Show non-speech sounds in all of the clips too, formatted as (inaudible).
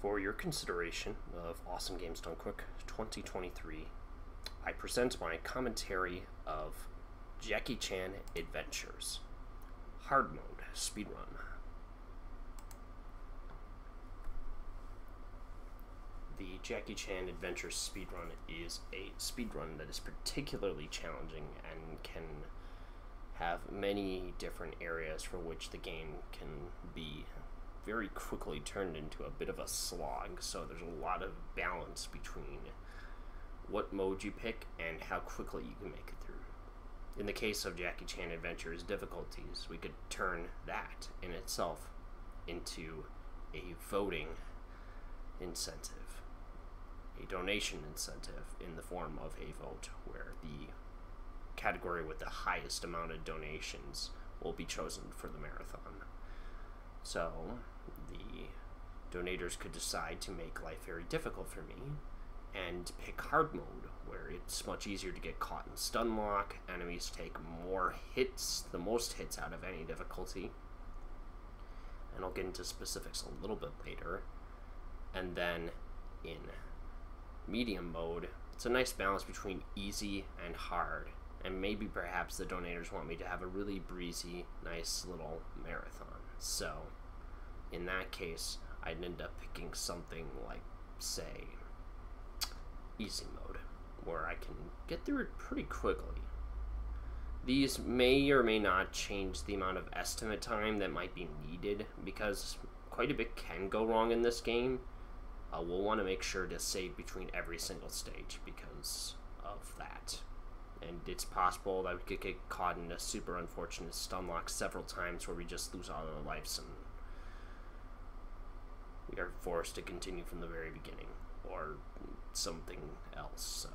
For your consideration of Awesome Games Done Quick 2023, I present my commentary of Jackie Chan Adventures Hard Mode Speedrun. The Jackie Chan Adventures speedrun is a speedrun that is particularly challenging and can have many different areas for which the game can be very quickly turned into a bit of a slog. So there's a lot of balance between what mode you pick and how quickly you can make it through. In the case of Jackie Chan Adventures difficulties, we could turn that in itself into a voting incentive, a donation incentive in the form of a vote, where the category with the highest amount of donations will be chosen for the marathon. So, donators could decide to make life very difficult for me and pick hard mode, where it's much easier to get caught in stun lock. Enemies take more hits, the most hits out of any difficulty. And I'll get into specifics a little bit later. And then in medium mode, it's a nice balance between easy and hard. And maybe perhaps the donators want me to have a really breezy, nice little marathon. So, in that case, I'd end up picking something like, say, easy mode, where I can get through it pretty quickly. These may or may not change the amount of estimate time that might be needed, because quite a bit can go wrong in this game. Uh, we'll want to make sure to save between every single stage because of that. And it's possible that we could get caught in a super unfortunate stun lock several times where we just lose all our lives and we are forced to continue from the very beginning or something else. So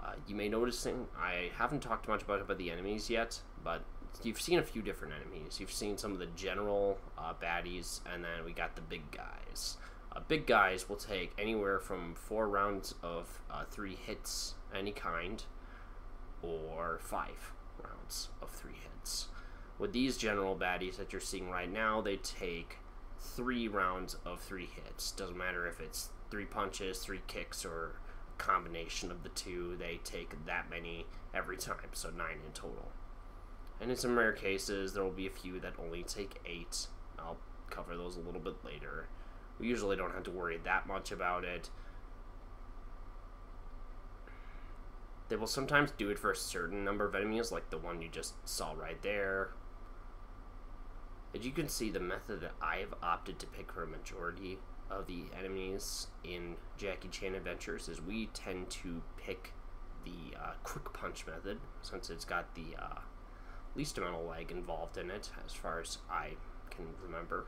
uh, you may notice thing I haven't talked much about about the enemies yet, but you've seen a few different enemies. You've seen some of the general uh, baddies, and then we got the big guys. Uh, big guys will take anywhere from four rounds of uh, three hits, any kind, or five rounds of three hits. With these general baddies that you're seeing right now, they take three rounds of three hits. Doesn't matter if it's three punches, three kicks, or combination of the two. They take that many every time, so nine in total. And in some rare cases, there will be a few that only take eight. I'll cover those a little bit later. We usually don't have to worry that much about it. They will sometimes do it for a certain number of enemies, like the one you just saw right there. As you can see, the method that I have opted to pick for a majority of the enemies in Jackie Chan Adventures is we tend to pick the uh, quick punch method, since it's got the uh, least amount of lag involved in it, as far as I can remember.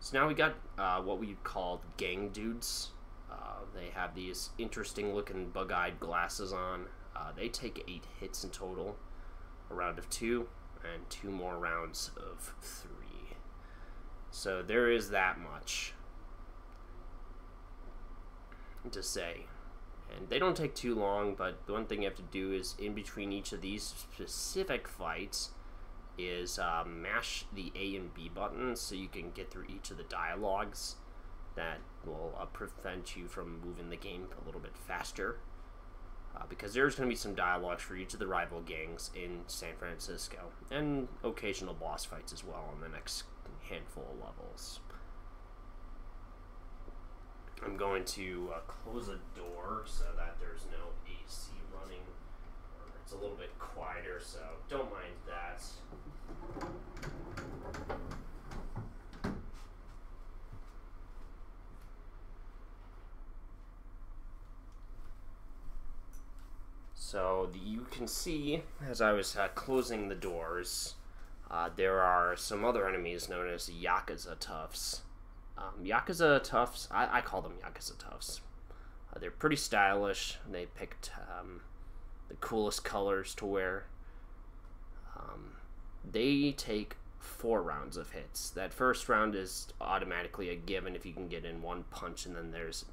So now we got uh, what we call gang dudes. Uh, they have these interesting looking bug-eyed glasses on. Uh, they take eight hits in total, a round of two, and two more rounds of three. So there is that much to say. And they don't take too long, but the one thing you have to do is in between each of these specific fights is uh, mash the A and B buttons so you can get through each of the dialogues that will uh, prevent you from moving the game a little bit faster. Uh, because there's going to be some dialogues for each of the rival gangs in San Francisco, and occasional boss fights as well on the next handful of levels. I'm going to uh, close a door so that there's no AC running. It's a little bit quieter, so don't mind that. So the, you can see, as I was uh, closing the doors, uh, there are some other enemies known as Yakuza Toughs. Um, Yakuza Toughs, I, I, call them Yakuza Toughs. Uh, they're pretty stylish. And they picked um, the coolest colors to wear. Um, they take four rounds of hits. That first round is automatically a given if you can get in one punch, and then there's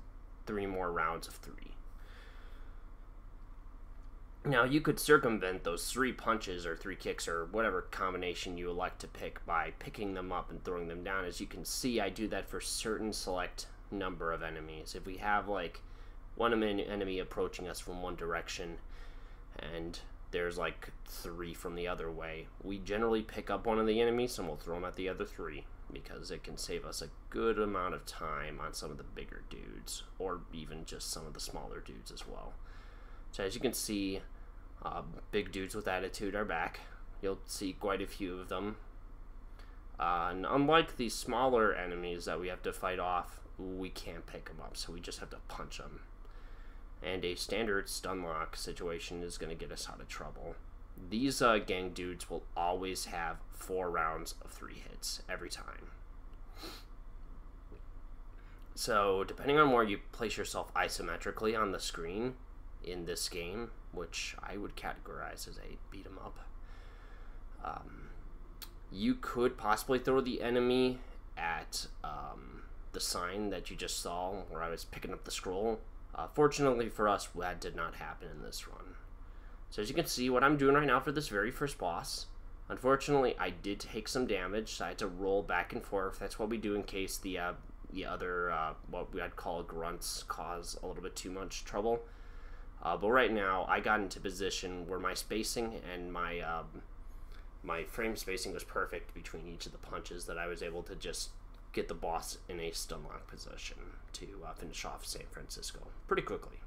three more rounds of three. Now, you could circumvent those three punches or three kicks or whatever combination you elect to pick by picking them up and throwing them down. As you can see, I do that for certain select number of enemies. If we have like one enemy approaching us from one direction and there's like three from the other way, we generally pick up one of the enemies and we'll throw them at the other three because it can save us a good amount of time on some of the bigger dudes or even just some of the smaller dudes as well. So as you can see, uh, big dudes with attitude are back. You'll see quite a few of them. Uh, and unlike the smaller enemies that we have to fight off, we can't pick them up, so we just have to punch them. And a standard stun lock situation is going to get us out of trouble. These uh, gang dudes will always have four rounds of three hits every time. So, depending on where you place yourself isometrically on the screen in this game, which I would categorize as a beat 'em up. Um, you could possibly throw the enemy at um, the sign that you just saw where I was picking up the scroll. Uh, fortunately for us, that did not happen in this run. So as you can see, what I'm doing right now for this very first boss, unfortunately, I did take some damage, so I had to roll back and forth. That's what we do in case the uh, the other, uh, what I'd call grunts, cause a little bit too much trouble. Uh, but right now, I got into position where my spacing and my um, my frame spacing was perfect between each of the punches that I was able to just get the boss in a stun lock position to uh, finish off San Francisco pretty quickly.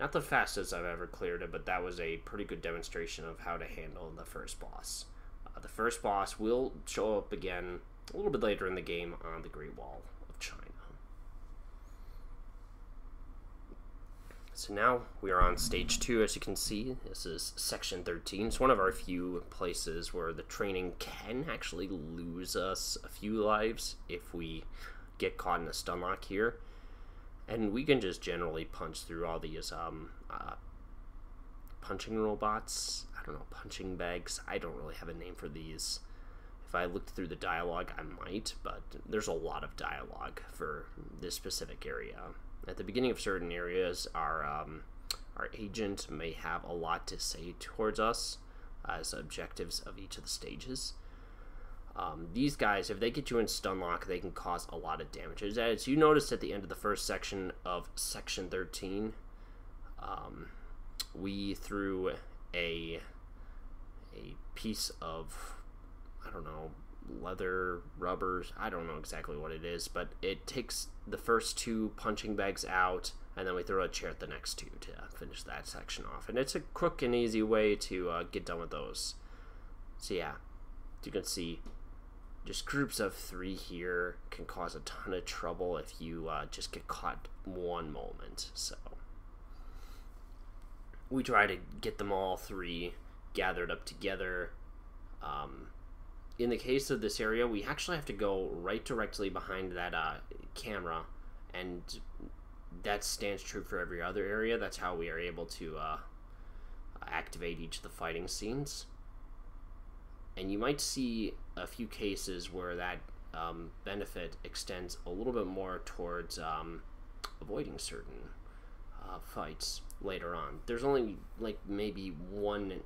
Not the fastest I've ever cleared it, but that was a pretty good demonstration of how to handle the first boss. Uh, the first boss will show up again a little bit later in the game on the Great Wall of China. So now we are on stage two, as you can see. This is section 13. It's one of our few places where the training can actually lose us a few lives if we get caught in a stun lock here. And we can just generally punch through all these um, uh, punching robots. I don't know, punching bags. I don't really have a name for these. If I looked through the dialogue, I might, but there's a lot of dialogue for this specific area. At the beginning of certain areas, our um, our agent may have a lot to say towards us as objectives of each of the stages. Um, these guys, if they get you in stun lock, they can cause a lot of damage. As you noticed at the end of the first section of section 13, um, we threw a a piece of I don't know leather rubbers. I don't know exactly what it is, but it takes the first two punching bags out, and then we throw a chair at the next two to finish that section off. And it's a quick and easy way to uh, get done with those. So yeah, you can see, just groups of three here can cause a ton of trouble if you uh, just get caught one moment. So we try to get them all three gathered up together. Um, in the case of this area, we actually have to go right directly behind that uh, camera, and that stands true for every other area. That's how we are able to uh, activate each of the fighting scenes. And you might see a few cases where that um, benefit extends a little bit more towards um, avoiding certain uh, fights later on. There's only like maybe one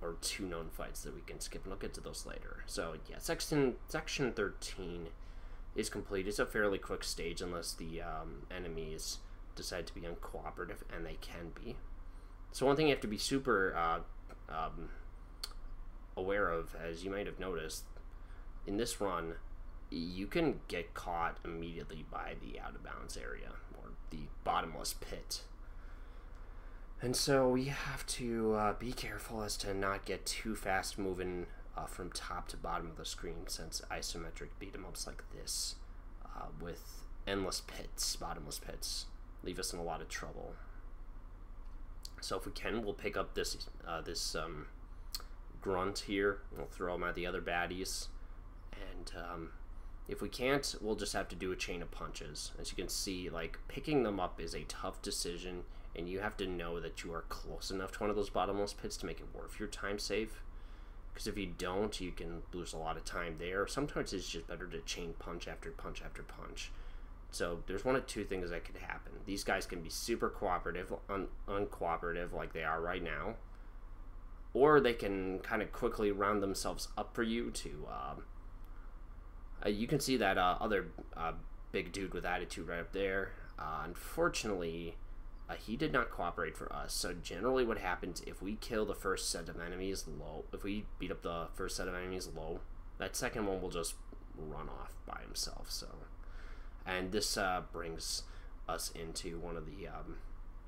or two known fights that we can skip, and I'll get to those later. So yeah, section section thirteen is complete. It's a fairly quick stage unless the um, enemies decide to be uncooperative, and they can be. So one thing you have to be super uh, um, aware of, as you might have noticed, in this run, you can get caught immediately by the out of bounds area the bottomless pit and so we have to uh, be careful as to not get too fast moving uh, from top to bottom of the screen since isometric beat 'em ups like this uh, with endless pits, bottomless pits, leave us in a lot of trouble. So if we can, we'll pick up this uh, this um, grunt here. We'll throw him at the other baddies, and um, if we can't, we'll just have to do a chain of punches. As you can see, like picking them up is a tough decision and you have to know that you are close enough to one of those bottomless pits to make it worth your time save. Because if you don't, you can lose a lot of time there. Sometimes it's just better to chain punch after punch after punch So there's one of two things that could happen. These guys can be super cooperative, un- uncooperative like they are right now, or they can kind of quickly round themselves up for you to. Uh, uh, you can see that uh, other uh, big dude with attitude right up there. Uh, unfortunately, uh, he did not cooperate for us. So generally, what happens if we kill the first set of enemies low, if we beat up the first set of enemies low, that second one will just run off by himself. So, and this uh, brings us into one of the um,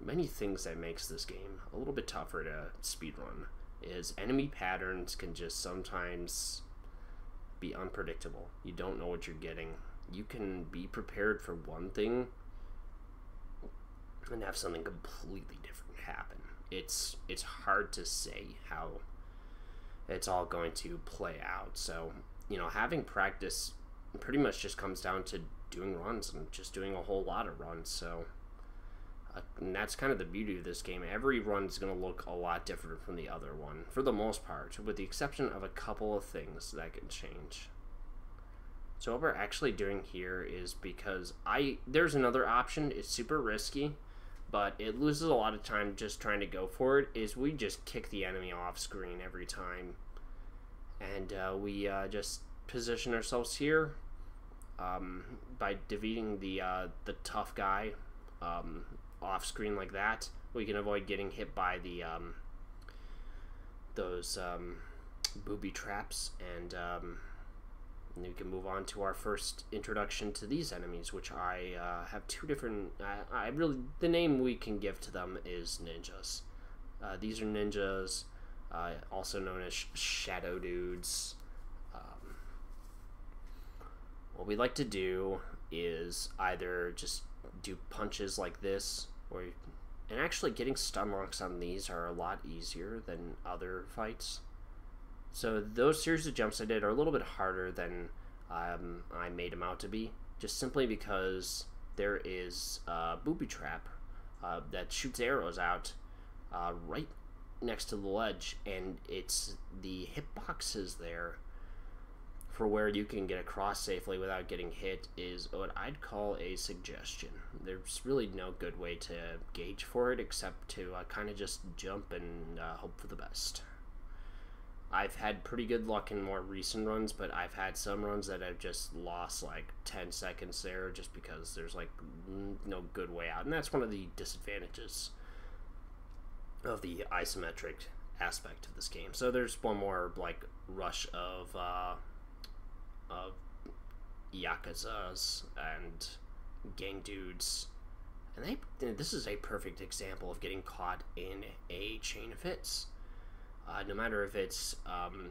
many things that makes this game a little bit tougher to speedrun. Is enemy patterns can just sometimes be unpredictable. You don't know what you're getting. You can be prepared for one thing and have something completely different happen. It's it's hard to say how it's all going to play out. So, you know, having practice pretty much just comes down to doing runs and just doing a whole lot of runs. So, and that's kind of the beauty of this game. Every run is going to look a lot different from the other one, for the most part, with the exception of a couple of things that can change. So what we're actually doing here is because I there's another option. It's super risky, but it loses a lot of time just trying to go for it. Is we just kick the enemy off screen every time, and uh, we uh, just position ourselves here um, by defeating the uh, the tough guy um, off screen like that. We can avoid getting hit by the um, those um, booby traps and um, and we can move on to our first introduction to these enemies, which I uh, have two different. Uh, I really the name we can give to them is ninjas. Uh, these are ninjas, uh, also known as sh shadow dudes. Um, what we like to do is either just do punches like this, or and actually getting stun locks on these are a lot easier than other fights. So those series of jumps I did are a little bit harder than um, I made them out to be, just simply because there is a booby trap uh, that shoots arrows out uh, right next to the ledge, and it's the hitboxes there for where you can get across safely without getting hit is what I'd call a suggestion. There's really no good way to gauge for it except to uh, kind of just jump and uh, hope for the best. I've had pretty good luck in more recent runs, but I've had some runs that I've just lost like 10 seconds there just because there's like no good way out. And that's one of the disadvantages of the isometric aspect of this game. So there's one more like rush of uh, of yakuzas and gang dudes, and they this is a perfect example of getting caught in a chain of hits. Uh, no matter if it's um,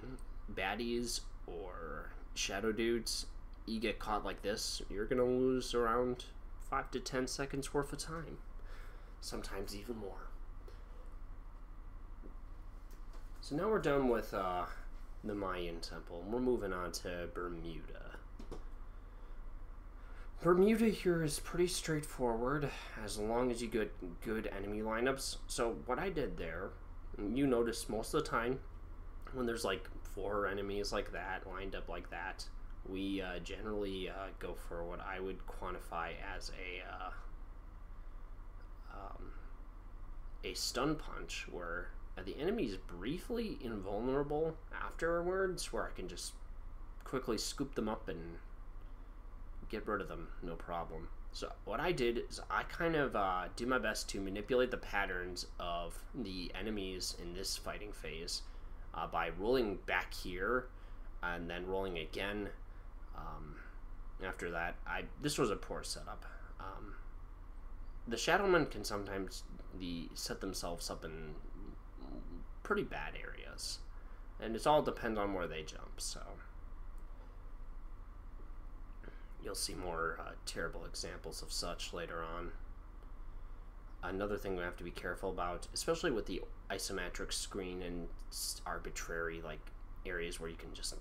baddies or shadow dudes, you get caught like this, you're gonna lose around five to ten seconds worth of time, sometimes even more. So now we're done with uh, the Mayan temple, and we're moving on to Bermuda. Bermuda here is pretty straightforward as long as you get good enemy lineups. So what I did there you notice most of the time when there's like four enemies like that lined up like that, we uh, generally uh, go for what I would quantify as a uh, um, a stun punch, where the enemy is briefly invulnerable afterwards, where I can just quickly scoop them up and get rid of them, no problem. So what I did is I kind of uh, do my best to manipulate the patterns of the enemies in this fighting phase uh, by rolling back here and then rolling again. Um, after that, I this was a poor setup. Um, the Shadowmen can sometimes the set themselves up in pretty bad areas, and it's all depends on where they jump. So you'll see more uh, terrible examples of such later on. Another thing we have to be careful about, especially with the isometric screen and arbitrary like areas where you can just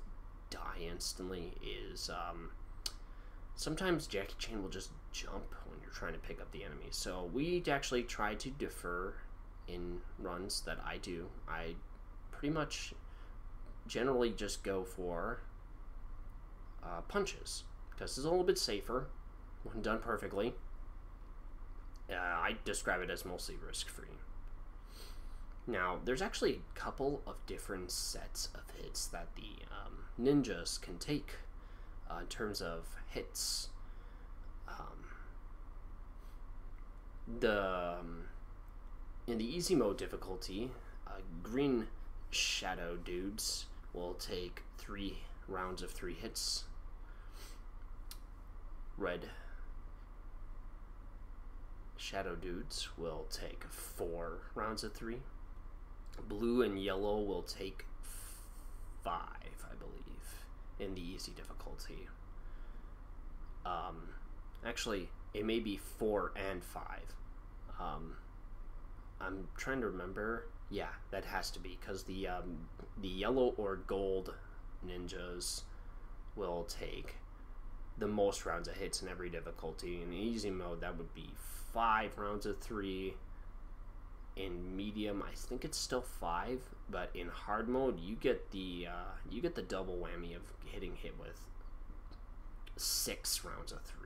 die instantly, is um, sometimes Jackie Chan will just jump when you're trying to pick up the enemy. So we actually try to defer in runs that I do. I pretty much generally just go for uh, punches because it's a little bit safer when done perfectly, uh, I describe it as mostly risk free. Now, there's actually a couple of different sets of hits that the um, ninjas can take uh, in terms of hits. Um, the um, in the easy mode difficulty, uh, green shadow dudes will take three rounds of three hits. Red shadow dudes will take four rounds of three. Blue and yellow will take five, I believe, in the easy difficulty. Um, actually, it may be four and five. Um, I'm trying to remember. Yeah, that has to be because the um, the yellow or gold ninjas will take the most rounds of hits in every difficulty. In easy mode, that would be five rounds of three. In medium, I think it's still five, but in hard mode, you get the uh, you get the double whammy of hitting hit with six rounds of three.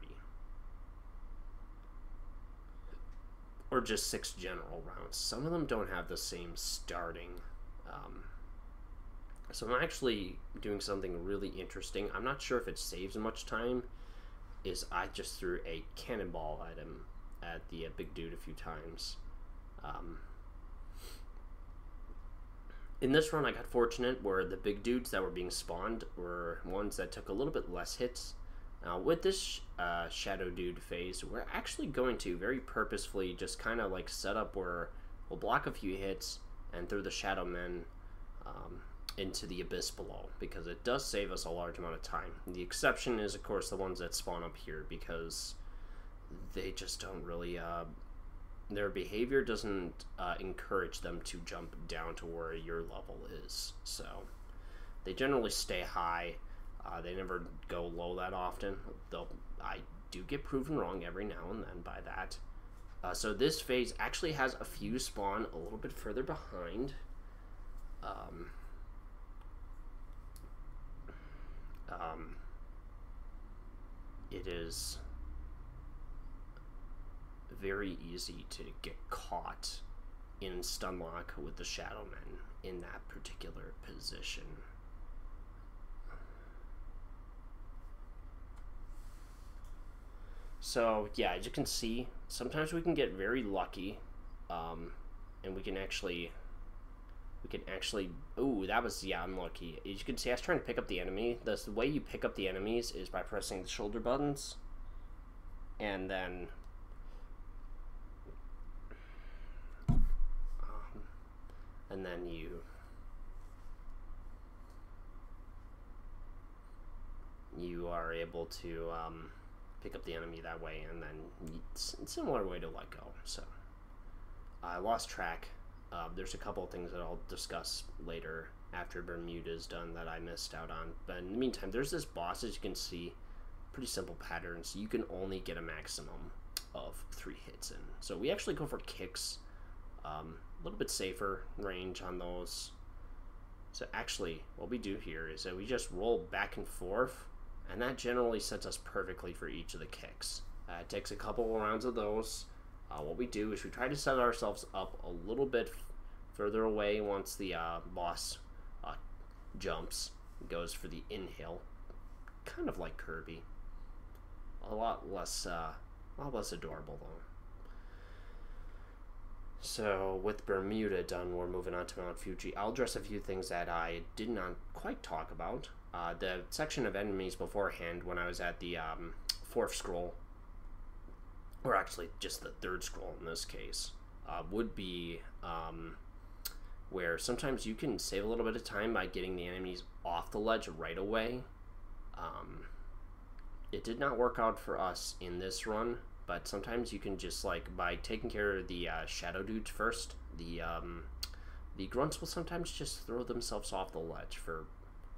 Or just six general rounds. Some of them don't have the same starting. Um, so I'm actually doing something really interesting. I'm not sure if it saves much time. Is I just threw a cannonball item at the uh, big dude a few times. Um, in this run, I got fortunate where the big dudes that were being spawned were ones that took a little bit less hits now, with this uh, Shadow Dude phase, we're actually going to very purposefully just kind of like set up where we'll block a few hits and throw the Shadow Men um, into the abyss below because it does save us a large amount of time. The exception is, of course, the ones that spawn up here because they just don't really. Uh, their behavior doesn't uh, encourage them to jump down to where your level is. So they generally stay high uh, they never go low that often. Though I do get proven wrong every now and then by that. Uh, so this phase actually has a few spawn a little bit further behind. Um, um, it is very easy to get caught in stunlock with the Shadow Men in that particular position. So yeah, as you can see, sometimes we can get very lucky, um, and we can actually, we can actually. Ooh, that was yeah, unlucky. As you can see, I was trying to pick up the enemy. The, the way you pick up the enemies is by pressing the shoulder buttons, and then. Um, and then you you are able to um, pick up the enemy that way, and then similar way to let go. So I lost track. Uh, there's a couple of things that I'll discuss later after Bermuda is done that I missed out on. But in the meantime, there's this boss, as you can see, pretty simple patterns. You can only get a maximum of three hits in. So we actually go for kicks, um, a little bit safer range on those. So actually, what we do here is that we just roll back and forth and that generally sets us perfectly for each of the kicks. Uh, it takes a couple of rounds of those. Uh, what we do is we try to set ourselves up a little bit further away once the uh, boss uh, jumps, goes for the inhale, kind of like Kirby. A lot less, uh, a lot less adorable though. So with Bermuda done, we're moving on to Mount Fuji. I'll address a few things that I did not quite talk about. Uh, the section of enemies beforehand, when I was at the um, fourth scroll, or actually just the third scroll in this case, uh, would be um, where sometimes you can save a little bit of time by getting the enemies off the ledge right away. Um, it did not work out for us in this run, but sometimes you can just like by taking care of the uh, shadow dudes first. The um, the grunts will sometimes just throw themselves off the ledge for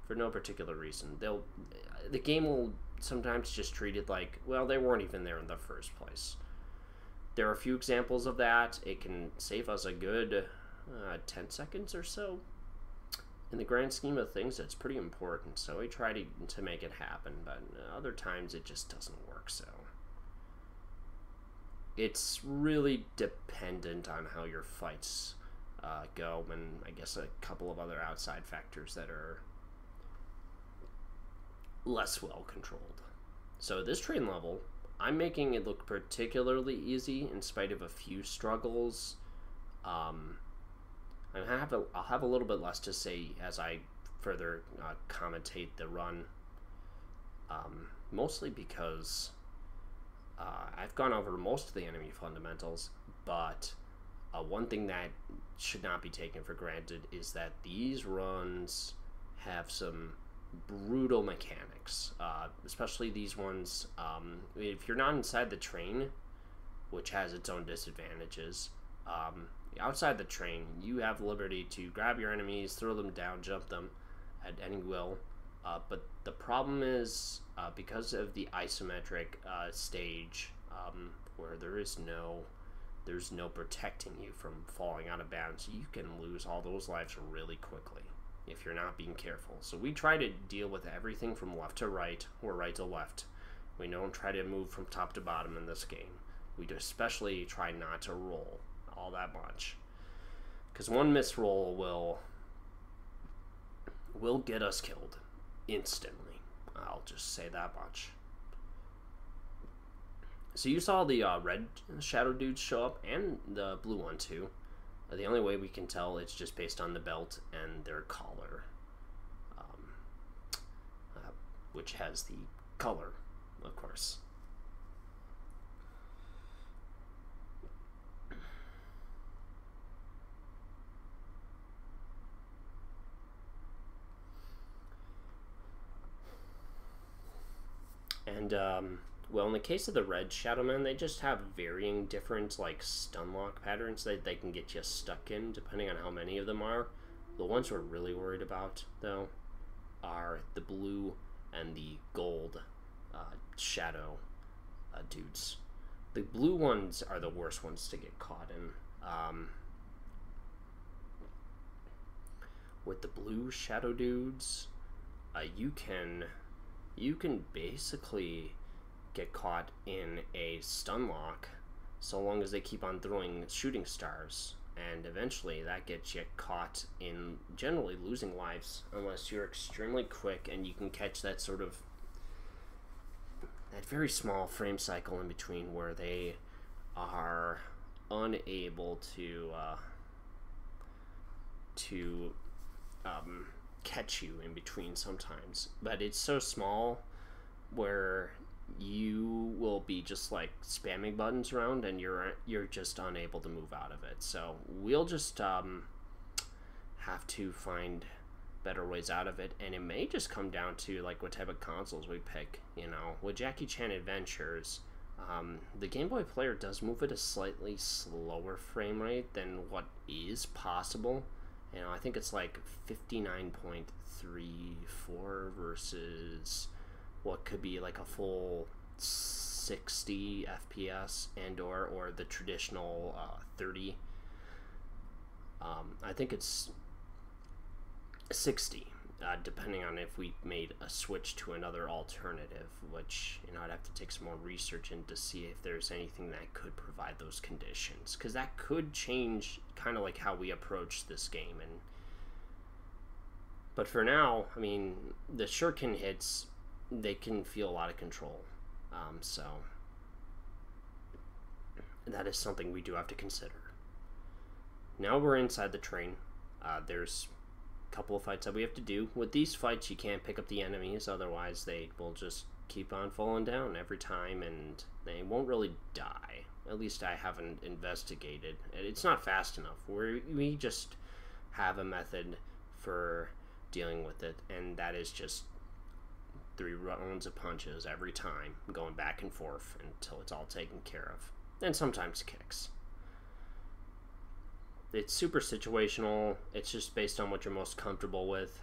for no particular reason. They'll the game will sometimes just treat it like, well, they weren't even there in the first place. There are a few examples of that. It can save us a good uh, 10 seconds or so. In the grand scheme of things, it's pretty important, so we try to, to make it happen, but other times it just doesn't work, so. it's really dependent on how your fights uh, go, and I guess a couple of other outside factors that are less well controlled. So this train level, I'm making it look particularly easy in spite of a few struggles. Um, I have a, I'll have a little bit less to say as I further uh, commentate the run. Um, mostly because uh, I've gone over most of the enemy fundamentals, but uh, one thing that should not be taken for granted is that these runs have some brutal mechanics, uh, especially these ones. Um, if you're not inside the train, which has its own disadvantages, um, outside the train, you have liberty to grab your enemies, throw them down, jump them at any will. Uh, but the problem is uh, because of the isometric uh, stage, um, where there is no there's no protecting you from falling out of bounds, you can lose all those lives really quickly if you're not being careful. So we try to deal with everything from left to right or right to left. We don't try to move from top to bottom in this game. We especially try not to roll all that much. Because one misroll will will get us killed instantly. I'll just say that much. So you saw the uh, red shadow dudes show up and the blue one too. The only way we can tell it's just based on the belt and their collar, um, uh, which has the color, of course. And um, well, in the case of the red Shadowmen, they just have varying different like stun lock patterns that they can get you stuck in, depending on how many of them are. The ones we're really worried about, though, are the blue and the gold uh, shadow uh, dudes. The blue ones are the worst ones to get caught in. Um, with the blue shadow dudes, uh, you can you can basically get caught in a stun lock so long as they keep on throwing shooting stars. And eventually that gets you caught in generally losing lives unless you're extremely quick and you can catch that sort of that very small frame cycle in between where they are unable to uh, to um, catch you in between sometimes, but it's so small where you will be just like spamming buttons around and you're you're just unable to move out of it. So we'll just um, have to find better ways out of it, and it may just come down to like what type of consoles we pick. You know, with Jackie Chan Adventures. Um, the Game Boy player does move at a slightly slower frame rate than what is possible you know, I think it's like 59.34 versus what could be like a full 60 FPS and or or the traditional uh, 30. Um, I think it's 60 uh, depending on if we made a switch to another alternative, which you know I'd have to take some more research in to see if there's anything that could provide those conditions, because that could change kind of like how we approach this game. And but for now, I mean, the shuriken hits they can feel a lot of control, um, so that is something we do have to consider. Now we're inside the train. Uh, there's a couple of fights that we have to do. With these fights, you can't pick up the enemies, otherwise they will just keep on falling down every time, and they won't really die. At least I haven't investigated. It's not fast enough. we we just have a method for dealing with it, and that is just three rounds of punches every time, going back and forth until it's all taken care of. And sometimes kicks it's super situational. It's just based on what you're most comfortable with.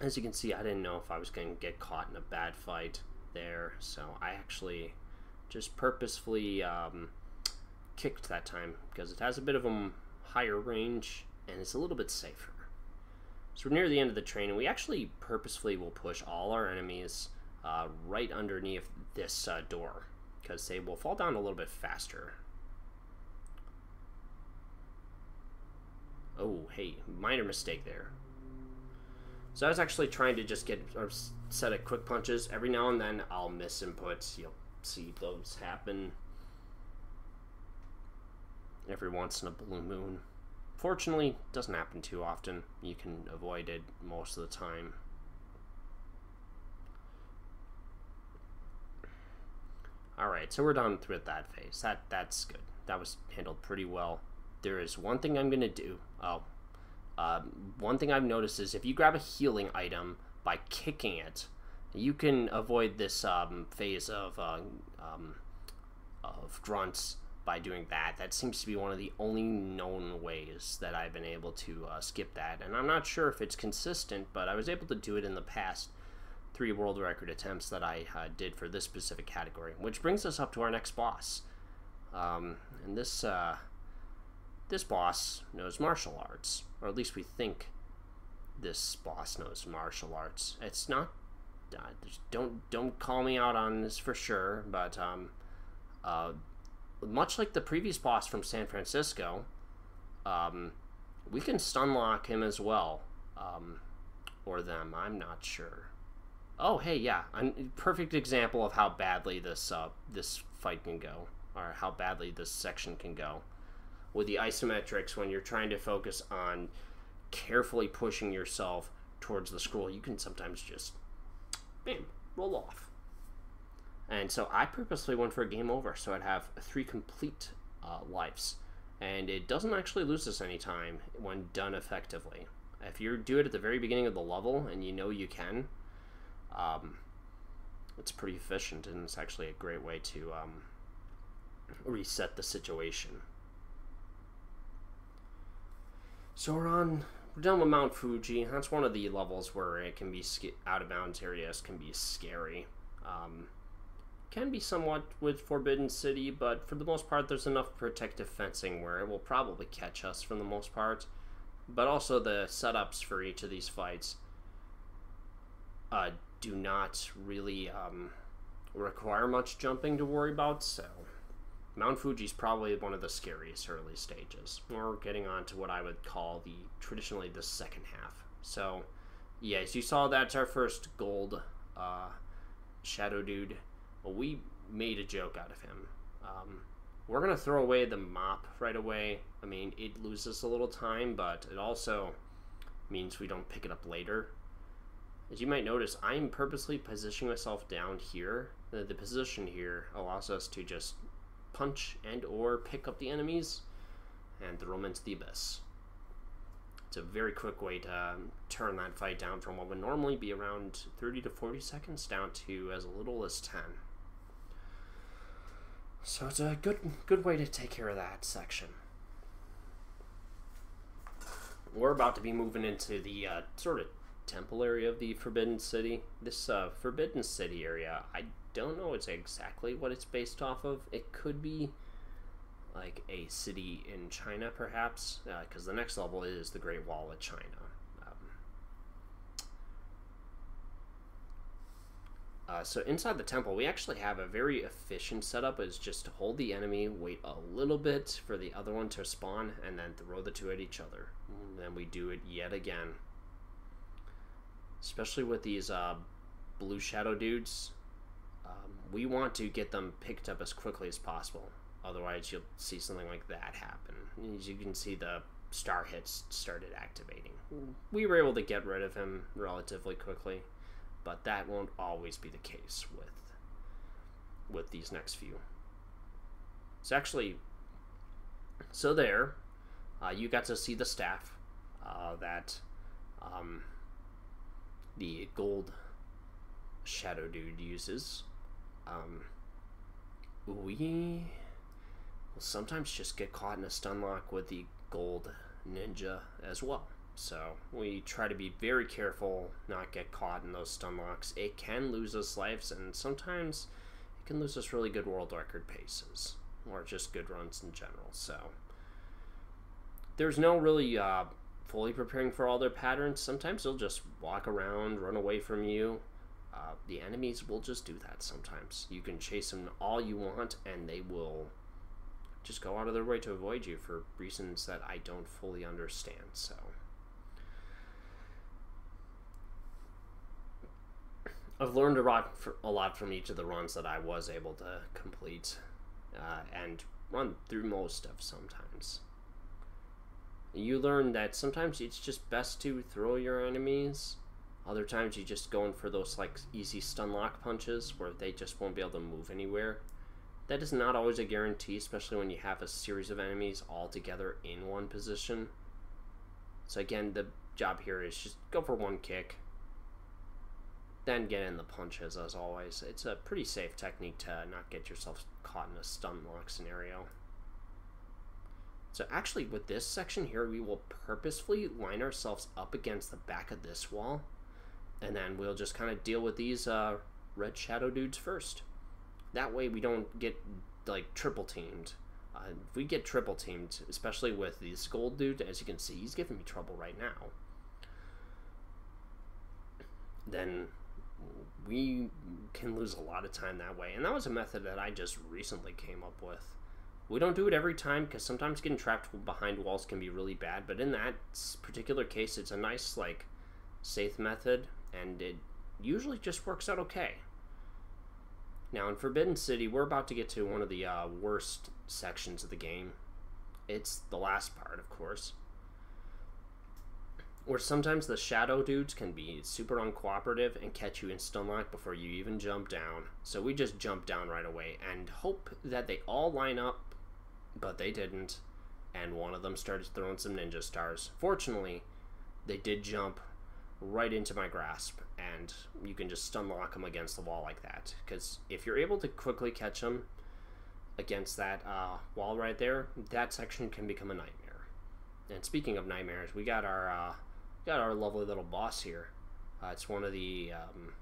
As you can see, I didn't know if I was going to get caught in a bad fight there, so I actually just purposefully um, kicked that time because it has a bit of a higher range and it's a little bit safer. So we're near the end of the train, and we actually purposefully will push all our enemies uh, right underneath this uh, door. because they will fall down a little bit faster. Oh, hey, minor mistake there. So I was actually trying to just get a set of quick punches. Every now and then I'll miss inputs. You'll see those happen every once in a blue moon. Fortunately, doesn't happen too often. You can avoid it most of the time. Alright, so we're done with that phase. That That's good. That was handled pretty well. There is one thing I'm going to do. Oh, um, one thing I've noticed is if you grab a healing item by kicking it, you can avoid this um, phase of uh, um, of grunts by doing that. That seems to be one of the only known ways that I've been able to uh, skip that, and I'm not sure if it's consistent, but I was able to do it in the past three world record attempts that I uh, did for this specific category. Which brings us up to our next boss, um, and this uh, this boss knows martial arts, or at least we think this boss knows martial arts. It's not. Uh, don't don't call me out on this for sure, but um, uh, much like the previous boss from San Francisco, um, we can stun lock him as well, um, or them. I'm not sure. Oh, hey, yeah, a perfect example of how badly this uh, this fight can go, or how badly this section can go. With the isometrics, when you're trying to focus on carefully pushing yourself towards the scroll, you can sometimes just, bam, roll off. And so I purposely went for a game over, so I'd have three complete uh, lives. And it doesn't actually lose us any time when done effectively. If you do it at the very beginning of the level and you know you can, um, it's pretty efficient and it's actually a great way to um, reset the situation. So we're on, we're done with Mount Fuji. That's one of the levels where it can be out of bounds areas can be scary. Um, can be somewhat with Forbidden City, but for the most part, there's enough protective fencing where it will probably catch us for the most part. But also, the setups for each of these fights uh, do not really um, require much jumping to worry about, so Mount Fuji is probably one of the scariest early stages. We're getting on to what I would call the traditionally the second half. So, yes, you saw that's our first gold uh, shadow dude well, we made a joke out of him. Um, we're going to throw away the mop right away. I mean, it loses a little time, but it also means we don't pick it up later. As you might notice, I'm purposely positioning myself down here. The, the position here allows us to just punch and or pick up the enemies and throw them into the abyss. It's a very quick way to um, turn that fight down from what would normally be around 30 to 40 seconds down to as little as 10. So it's a good good way to take care of that section. We're about to be moving into the uh, sort of temple area of the Forbidden City. This uh, Forbidden City area, I don't know it's exactly what it's based off of. It could be like a city in China, perhaps, because uh, the next level is the Great Wall of China. Uh, so inside the temple, we actually have a very efficient setup. Is just to hold the enemy, wait a little bit for the other one to spawn, and then throw the two at each other. And then we do it yet again. Especially with these uh, blue shadow dudes, um, we want to get them picked up as quickly as possible. Otherwise, you'll see something like that happen. As you can see, the star hits started activating. We were able to get rid of him relatively quickly but that won't always be the case with with these next few. It's actually so there. Uh, you got to see the staff uh, that um, the gold shadow dude uses. Um, we will sometimes just get caught in a stun lock with the gold ninja as well. So we try to be very careful, not get caught in those stun locks. It can lose us lives, and sometimes it can lose us really good world record paces, or just good runs in general. So there's no really uh, fully preparing for all their patterns. Sometimes they'll just walk around, run away from you. uh, the enemies will just do that sometimes. You can chase them all you want, and they will just go out of their way to avoid you for reasons that I don't fully understand. So. I've learned a lot, a lot from each of the runs that I was able to complete uh, and run through most of sometimes. You learn that sometimes it's just best to throw your enemies. Other times you just go in for those like easy stun lock punches where they just won't be able to move anywhere. That is not always a guarantee, especially when you have a series of enemies all together in one position. So again, the job here is just go for one kick, then get in the punches as always. It's a pretty safe technique to not get yourself caught in a stun lock scenario. So actually with this section here, we will purposefully line ourselves up against the back of this wall. And then we'll just kind of deal with these uh, red shadow dudes first. That way we don't get like triple teamed. Uh, if we get triple teamed, especially with this gold dude, as you can see, he's giving me trouble right now. Then we can lose a lot of time that way. And that was a method that I just recently came up with. We don't do it every time because sometimes getting trapped behind walls can be really bad, but in that particular case, it's a nice, like, safe method, and it usually just works out okay. Now, in Forbidden City, we're about to get to one of the uh, worst sections of the game. It's the last part, of course where sometimes the shadow dudes can be super uncooperative and catch you in stun lock before you even jump down. So we just jump down right away and hope that they all line up, but they didn't. And one of them started throwing some ninja stars. Fortunately, they did jump right into my grasp, and you can just stun lock them against the wall like that. Because if you're able to quickly catch them against that uh, wall right there, that section can become a nightmare. And speaking of nightmares, we got our uh, got our lovely little boss here. Uh, it's one of the um,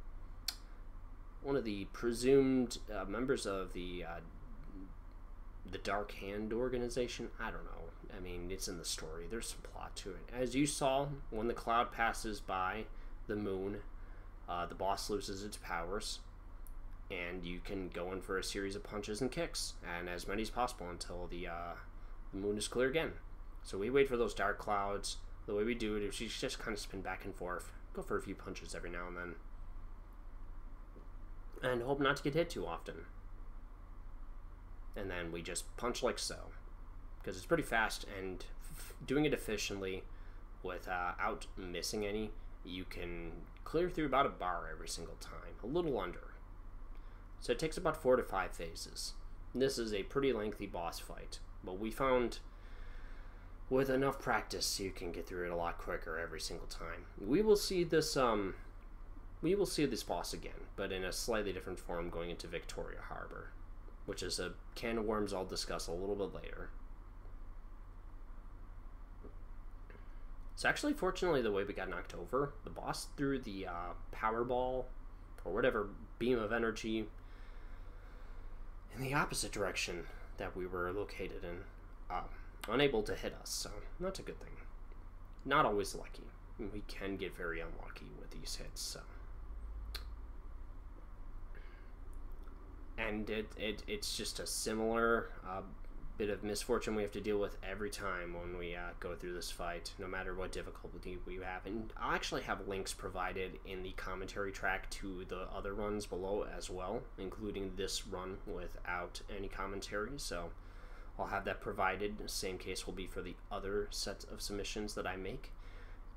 one of the presumed uh, members of the uh, the Dark Hand organization. I don't know. I mean, it's in the story. There's some plot to it. As you saw, when the cloud passes by the moon, uh, the boss loses its powers, and you can go in for a series of punches and kicks, and as many as possible until the uh, the moon is clear again. So we wait for those dark clouds the way we do it is you just kind of spin back and forth, go for a few punches every now and then, and hope not to get hit too often. And then we just punch like so, because it's pretty fast and doing it efficiently without missing any, you can clear through about a bar every single time, a little under. So it takes about four to five phases. This is a pretty lengthy boss fight, but we found with enough practice, you can get through it a lot quicker every single time. We will see this. Um, we will see this boss again, but in a slightly different form, going into Victoria Harbor, which is a can of worms I'll discuss a little bit later. So actually, fortunately, the way we got knocked over, the boss threw the uh, power ball or whatever beam of energy in the opposite direction that we were located in. Um, unable to hit us, so that's a good thing. Not always lucky. We can get very unlucky with these hits, so. And it, it it's just a similar uh, bit of misfortune we have to deal with every time when we uh, go through this fight, no matter what difficulty we have. And I'll actually have links provided in the commentary track to the other runs below as well, including this run without any commentary. So I'll have that provided. Same case will be for the other sets of submissions that I make.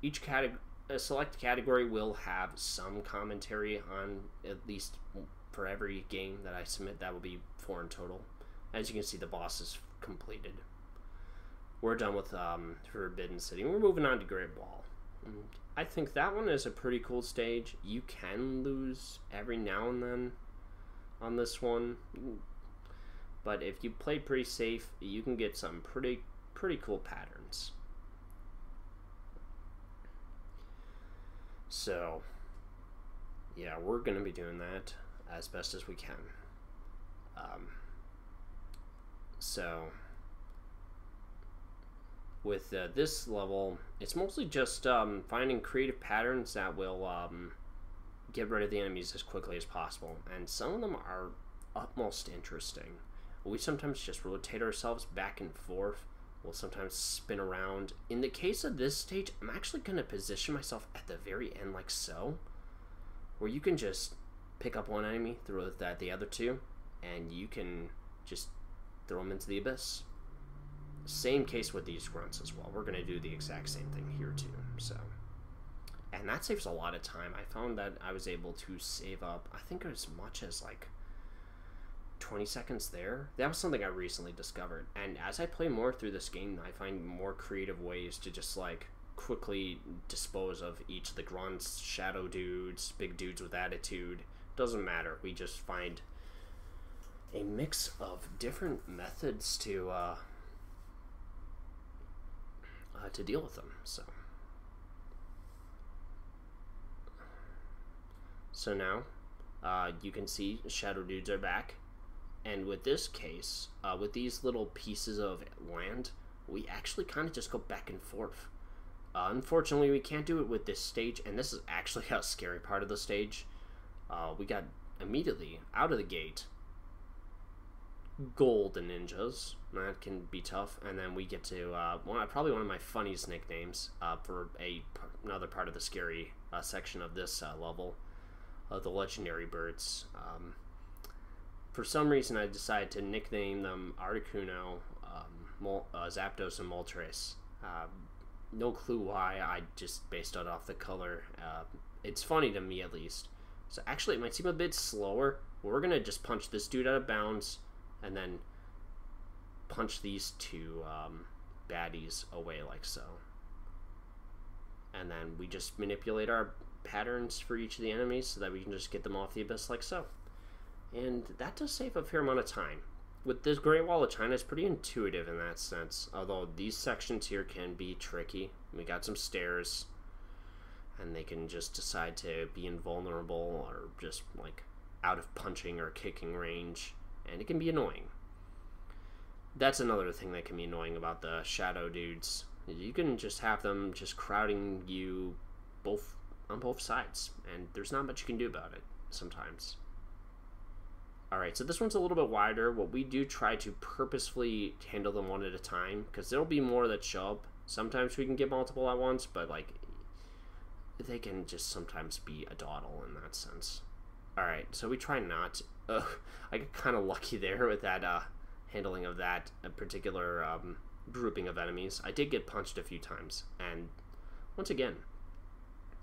Each category, a select category will have some commentary on at least for every game that I submit. That will be four in total. As you can see, the boss is completed. We're done with um, Forbidden City. We're moving on to Great Wall. I think that one is a pretty cool stage. You can lose every now and then on this one. But if you play pretty safe, you can get some pretty pretty cool patterns. So, yeah, we're going to be doing that as best as we can. Um, so, with uh, this level, it's mostly just um, finding creative patterns that will um, get rid of the enemies as quickly as possible. And some of them are utmost interesting. We sometimes just rotate ourselves back and forth. We'll sometimes spin around. In the case of this stage, I'm actually going to position myself at the very end like so, where you can just pick up one enemy, throw it at the other two, and you can just throw them into the abyss. Same case with these grunts as well. We're going to do the exact same thing here too. So, and that saves a lot of time. I found that I was able to save up, I think as much as like 20 seconds there. That was something I recently discovered. And as I play more through this game, I find more creative ways to just like quickly dispose of each of the grunts, shadow dudes, big dudes with attitude. Doesn't matter. We just find a mix of different methods to uh, uh, to deal with them. So. So now, uh, you can see shadow dudes are back and with this case, uh, with these little pieces of land, we actually kind of just go back and forth. Uh, unfortunately, we can't do it with this stage, and this is actually (laughs) a scary part of the stage. Uh, we got immediately out of the gate gold ninjas. That can be tough, and then we get to uh, one, probably one of my funniest nicknames uh, for a another part of the scary uh, section of this uh, level, the legendary birds. Um, for some reason, I decided to nickname them Articuno, um, Mol- uh, Zapdos, and Moltres. Uh, no clue why. I just based it off the color. Uh, it's funny to me, at least. So actually, it might seem a bit slower. We're gonna just punch this dude out of bounds, and then punch these two um, baddies away like so. And then we just manipulate our patterns for each of the enemies so that we can just get them off the abyss like so and that does save a fair amount of time. With this Great Wall of China, it's pretty intuitive in that sense, although these sections here can be tricky. We got some stairs, and they can just decide to be invulnerable or just like out of punching or kicking range, and it can be annoying. That's another thing that can be annoying about the shadow dudes. You can just have them just crowding you both on both sides, and there's not much you can do about it sometimes. Alright, so this one's a little bit wider. What we do try to purposefully handle them one at a time, because there'll be more that show up. Sometimes we can get multiple at once, but like they can just sometimes be a dawdle in that sense. Alright, so we try not. Uh, I get kind of lucky there with that uh, handling of that particular um, grouping of enemies. I did get punched a few times, and once again,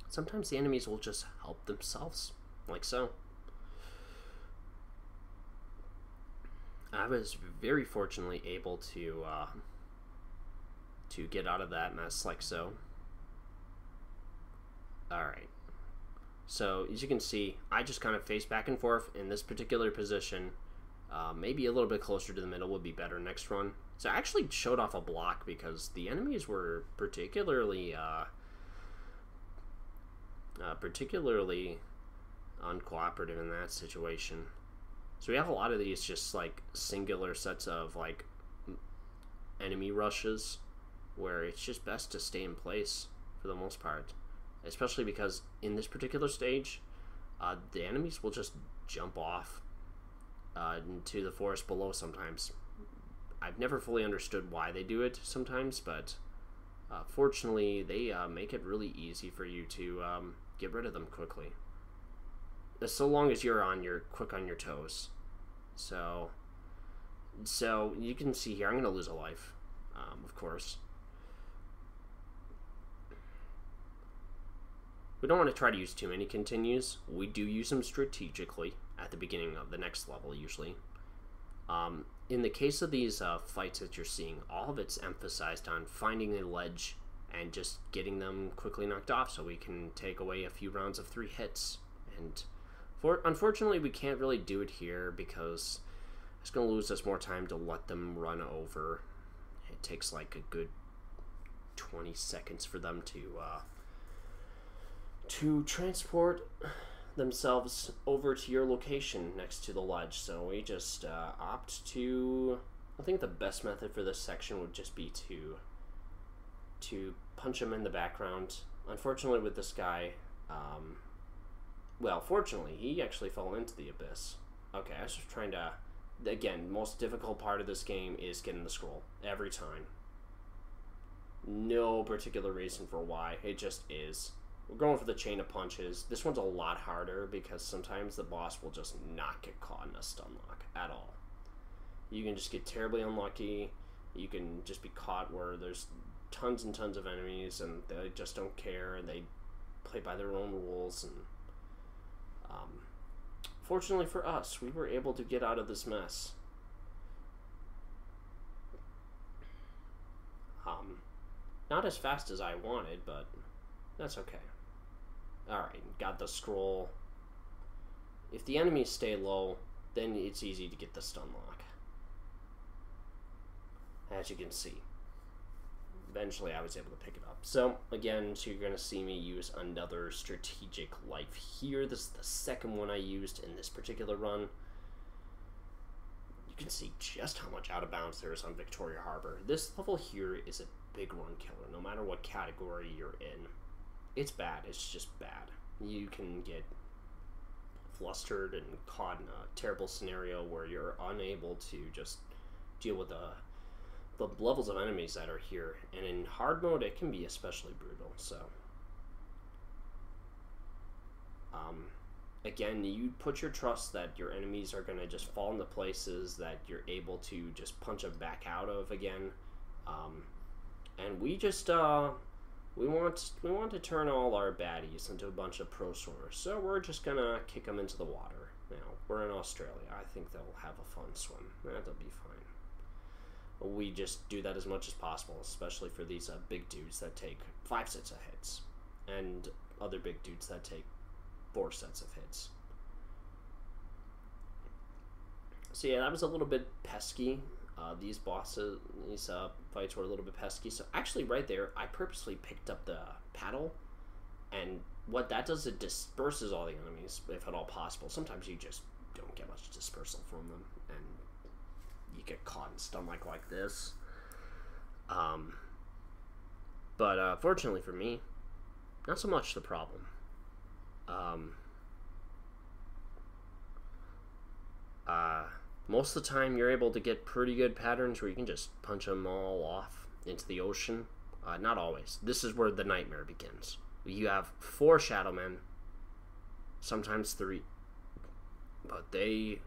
sometimes the enemies will just help themselves, like so. I was very fortunately able to uh, to get out of that mess like so. Alright. So, as you can see, I just kind of face back and forth in this particular position. Uh, maybe a little bit closer to the middle would be better next run. So I actually showed off a block because the enemies were particularly uh, uh, particularly uncooperative in that situation. So we have a lot of these just like singular sets of like enemy rushes where it's just best to stay in place for the most part. Especially because in this particular stage, uh, the enemies will just jump off uh, into the forest below sometimes. I've never fully understood why they do it sometimes, but uh, fortunately, they uh, make it really easy for you to um, get rid of them quickly so long as you're on your quick on your toes. So, so you can see here, I'm going to lose a life, um, of course. We don't want to try to use too many continues. We do use them strategically at the beginning of the next level, usually. Um, in the case of these uh, fights that you're seeing, all of it's emphasized on finding a ledge and just getting them quickly knocked off so we can take away a few rounds of three hits and for, unfortunately, we can't really do it here because it's going to lose us more time to let them run over. It takes like a good 20 seconds for them to uh, to transport themselves over to your location next to the ledge. So we just uh, opt to. I think the best method for this section would just be to to punch him in the background. Unfortunately, with this guy, um, well, fortunately, he actually fell into the abyss. Okay, I was just trying to. Again, most difficult part of this game is getting the scroll every time. No particular reason for why. It just is. We're going for the chain of punches. This one's a lot harder because sometimes the boss will just not get caught in a stun lock at all. You can just get terribly unlucky. You can just be caught where there's tons and tons of enemies and they just don't care and they play by their own rules and um, fortunately for us we were able to get out of this mess. Um, not as fast as I wanted but that's okay. Alright got the scroll. If the enemies stay low then it's easy to get the stun lock. As you can see eventually I was able to pick it up. So again, so you're going to see me use another strategic life here. This is the second one I used in this particular run. You can see just how much out of bounds there is on Victoria Harbor. This level here is a big run killer, no matter what category you're in. It's bad. It's just bad. You can get flustered and caught in a terrible scenario where you're unable to just deal with a the levels of enemies that are here. And in hard mode, it can be especially brutal. So, um, again, you put your trust that your enemies are going to just fall into places that you're able to just punch them back out of again. Um, and we just uh, we want we want to turn all our baddies into a bunch of prosaurs. So we're just gonna kick them into the water. Now we're in Australia. I think they'll have a fun swim. That'll be fun we just do that as much as possible, especially for these uh, big dudes that take five sets of hits, and other big dudes that take four sets of hits. So yeah, that was a little bit pesky. Uh, these bosses, these uh, fights were a little bit pesky. So actually, right there, I purposely picked up the paddle, and what that does, it disperses all the enemies, if at all possible. Sometimes you just don't get much dispersal from them, and you get caught in stomach like like this. Um, but uh, fortunately for me, not so much the problem. Um, uh, most of the time, you're able to get pretty good patterns where you can just punch them all off into the ocean. Uh, not always. This is where the nightmare begins. You have four Shadow Men, sometimes three, but they,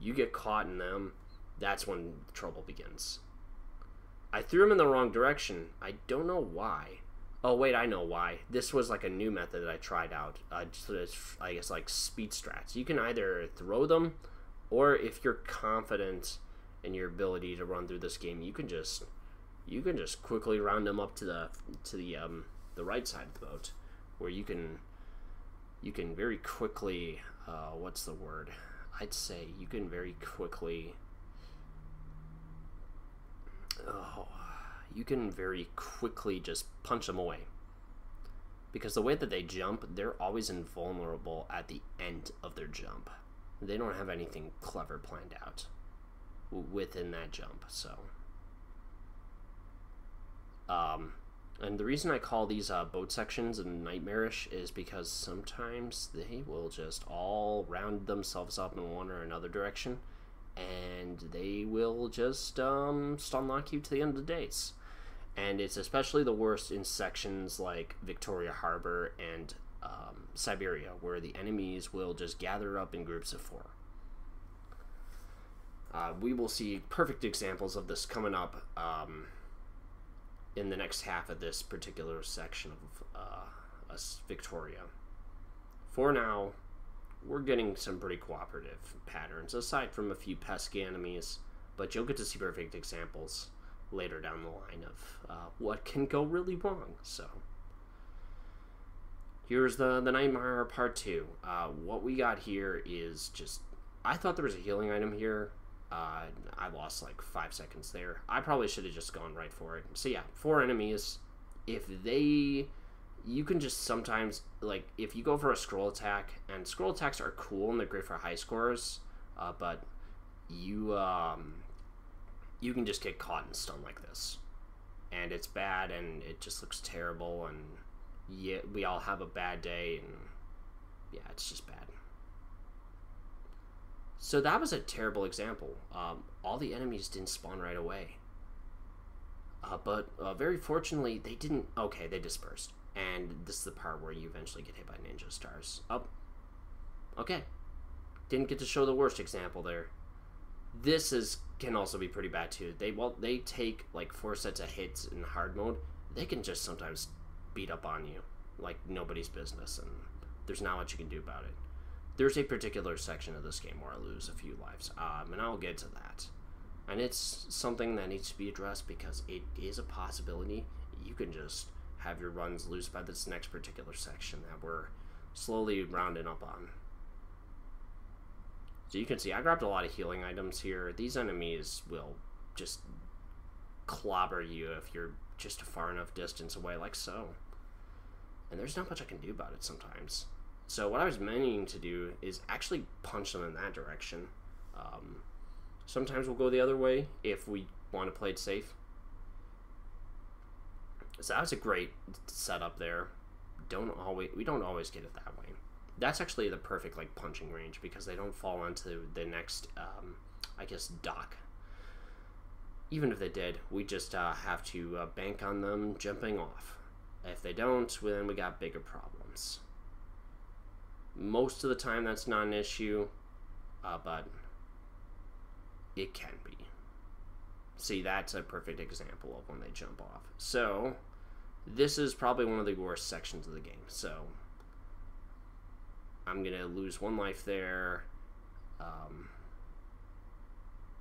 you get caught in them that's when trouble begins. I threw him in the wrong direction. I don't know why. Oh wait, I know why. This was like a new method that I tried out. Uh, I guess like speed strats. You can either throw them, or if you're confident in your ability to run through this game, you can just you can just quickly round them up to the to the um, the right side of the boat, where you can you can very quickly uh, what's the word? I'd say you can very quickly oh, you can very quickly just punch them away. Because the way that they jump, they're always invulnerable at the end of their jump. They don't have anything clever planned out within that jump, so. Um, and the reason I call these uh, boat sections nightmarish is because sometimes they will just all round themselves up in one or another direction and they will just um, stun lock you to the end of the days. And it's especially the worst in sections like Victoria Harbor and um, Siberia, where the enemies will just gather up in groups of four. Uh, we will see perfect examples of this coming up um, in the next half of this particular section of uh, Victoria. For now, we're getting some pretty cooperative patterns, aside from a few pesky enemies, but you'll get to see perfect examples later down the line of uh, what can go really wrong. So here's the the nightmare part two. Uh, what we got here is just I thought there was a healing item here. Uh, I lost like five seconds there. I probably should have just gone right for it. So yeah, four enemies. If they you can just sometimes like if you go for a scroll attack and scroll attacks are cool and they're great for high scores uh, but you um, you can just get caught in stun like this and it's bad and it just looks terrible and yeah we all have a bad day and yeah, it's just bad. So that was a terrible example. Um, all the enemies didn't spawn right away. Uh, but uh, very fortunately, they didn't. Okay, they dispersed. And this is the part where you eventually get hit by ninja stars. Oh. Okay. Didn't get to show the worst example there. This is can also be pretty bad too. They well they take like four sets of hits in hard mode. They can just sometimes beat up on you like nobody's business, and there's not much you can do about it. There's a particular section of this game where I lose a few lives, um, and I'll get to that. And it's something that needs to be addressed because it is a possibility. You can just have your runs loose by this next particular section that we're slowly rounding up on. So you can see I grabbed a lot of healing items here. These enemies will just clobber you if you're just a far enough distance away like so. And there's not much I can do about it sometimes. So what I was meaning to do is actually punch them in that direction. Um, sometimes we'll go the other way if we want to play it safe. So that was a great setup there. Don't always we don't always get it that way. That's actually the perfect like punching range because they don't fall onto the next, um, I guess, dock. Even if they did, we just uh, have to uh, bank on them jumping off. If they don't, then we got bigger problems. Most of the time, that's not an issue, uh, but it can be. See, that's a perfect example of when they jump off. So, this is probably one of the worst sections of the game. So, I'm gonna lose one life there. Um,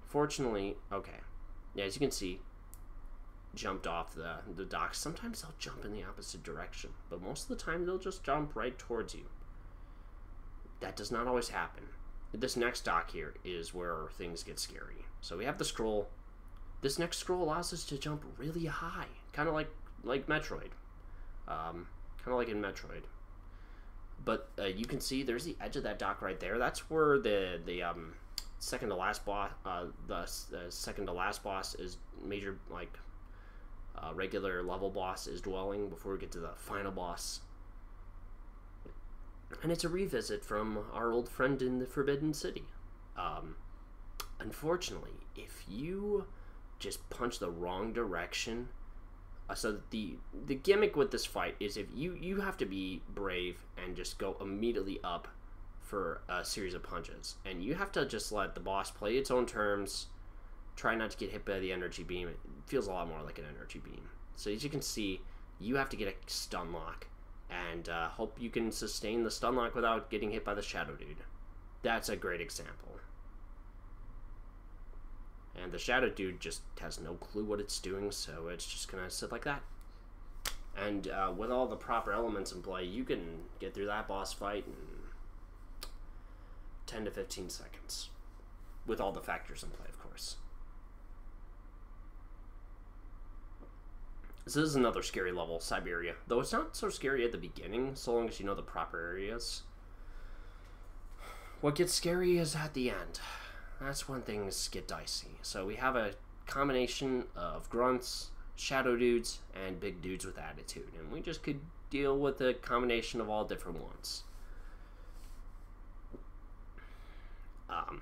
fortunately, okay. Yeah, as you can see, jumped off the the dock. Sometimes they'll jump in the opposite direction, but most of the time they'll just jump right towards you. That does not always happen. This next dock here is where things get scary. So we have the scroll. This next scroll allows us to jump really high, kind of like like Metroid, um, kind of like in Metroid but uh, you can see there's the edge of that dock right there. That's where the the um, second to last boss, uh, the, the second to last boss is major like uh, regular level boss is dwelling before we get to the final boss. And it's a revisit from our old friend in the Forbidden City. Um, unfortunately, if you just punch the wrong direction so the the gimmick with this fight is if you you have to be brave and just go immediately up for a series of punches, and you have to just let the boss play its own terms. Try not to get hit by the energy beam. It feels a lot more like an energy beam. So as you can see, you have to get a stun lock, and uh, hope you can sustain the stun lock without getting hit by the shadow dude. That's a great example. And the Shadow Dude just has no clue what it's doing, so it's just gonna sit like that. And uh, with all the proper elements in play, you can get through that boss fight in 10 to 15 seconds. With all the factors in play, of course. So this is another scary level, Siberia. Though it's not so scary at the beginning, so long as you know the proper areas. What gets scary is at the end that's when things get dicey. So we have a combination of grunts, shadow dudes, and big dudes with attitude, and we just could deal with a combination of all different ones. Um,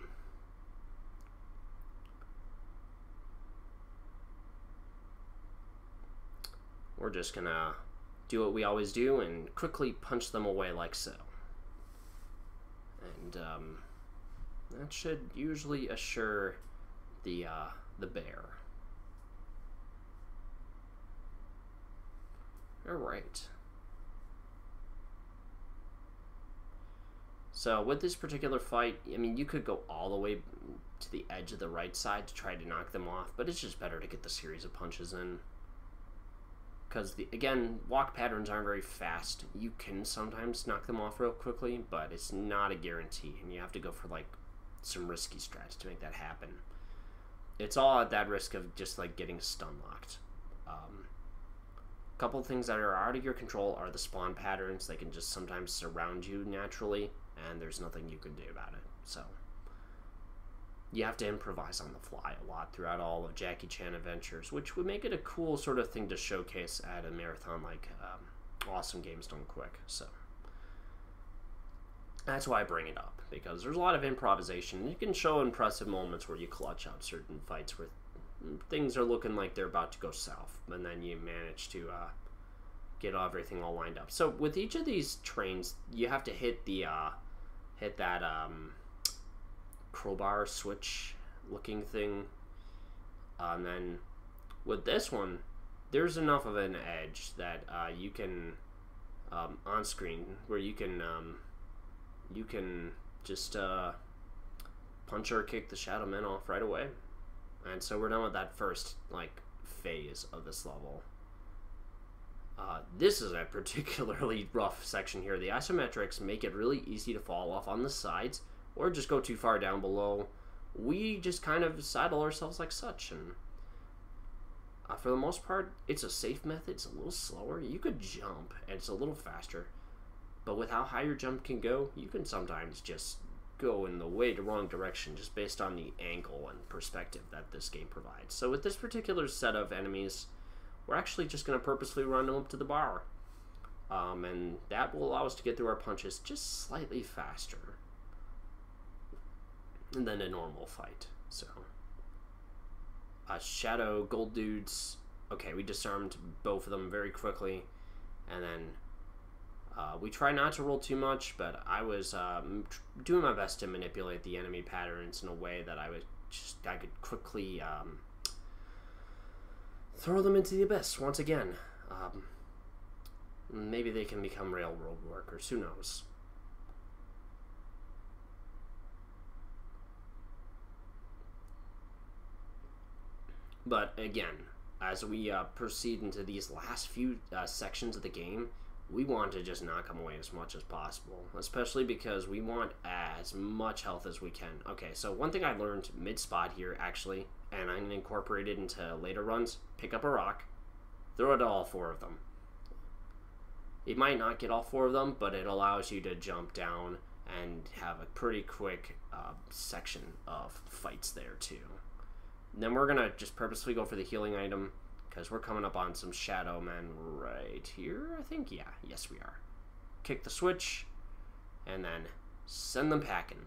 we're just gonna do what we always do and quickly punch them away like so. And um, that should usually assure the uh, the bear. All right. So with this particular fight, I mean, you could go all the way to the edge of the right side to try to knock them off, but it's just better to get the series of punches in. Because, the again, walk patterns aren't very fast. You can sometimes knock them off real quickly, but it's not a guarantee, and you have to go for, like, some risky strats to make that happen. It's all at that risk of just like getting stun locked. Um, a couple things that are out of your control are the spawn patterns. They can just sometimes surround you naturally, and there's nothing you can do about it. So you have to improvise on the fly a lot throughout all of Jackie Chan adventures, which would make it a cool sort of thing to showcase at a marathon like um, Awesome Games Done Quick. So That's why I bring it up because there's a lot of improvisation. You can show impressive moments where you clutch out certain fights where things are looking like they're about to go south, and then you manage to uh, get everything all lined up. So with each of these trains, you have to hit the uh, hit that um, crowbar switch looking thing, uh, and then with this one, there's enough of an edge that uh, you can um, on screen where you can um, you can just uh, punch or kick the Shadow Men off right away. And so we're done with that first like phase of this level. Uh, this is a particularly (laughs) rough section here. The isometrics make it really easy to fall off on the sides or just go too far down below. We just kind of saddle ourselves like such, and uh, for the most part, it's a safe method. It's a little slower. You could jump, and it's a little faster. But with how high your jump can go, you can sometimes just go in the way the wrong direction just based on the angle and perspective that this game provides. So with this particular set of enemies, we're actually just going to purposely run them up to the bar. Um, and that will allow us to get through our punches just slightly faster than a normal fight. So, uh, Shadow Gold Dudes. Okay, we disarmed both of them very quickly, and then uh, we try not to roll too much, but I was um, doing my best to manipulate the enemy patterns in a way that I would just I could quickly um, throw them into the abyss once again. Um, maybe they can become railroad workers. Who knows? But again, as we uh, proceed into these last few uh, sections of the game, we want to just knock them away as much as possible, especially because we want as much health as we can. Okay, so one thing I learned mid spot here actually, and I'm gonna incorporate it into later runs. Pick up a rock, throw it to all four of them. It might not get all four of them, but it allows you to jump down and have a pretty quick uh, section of fights there too. Then we're gonna just purposely go for the healing item because we're coming up on some Shadow Men right here, I think. Yeah, yes, we are. Kick the switch, and then send them packing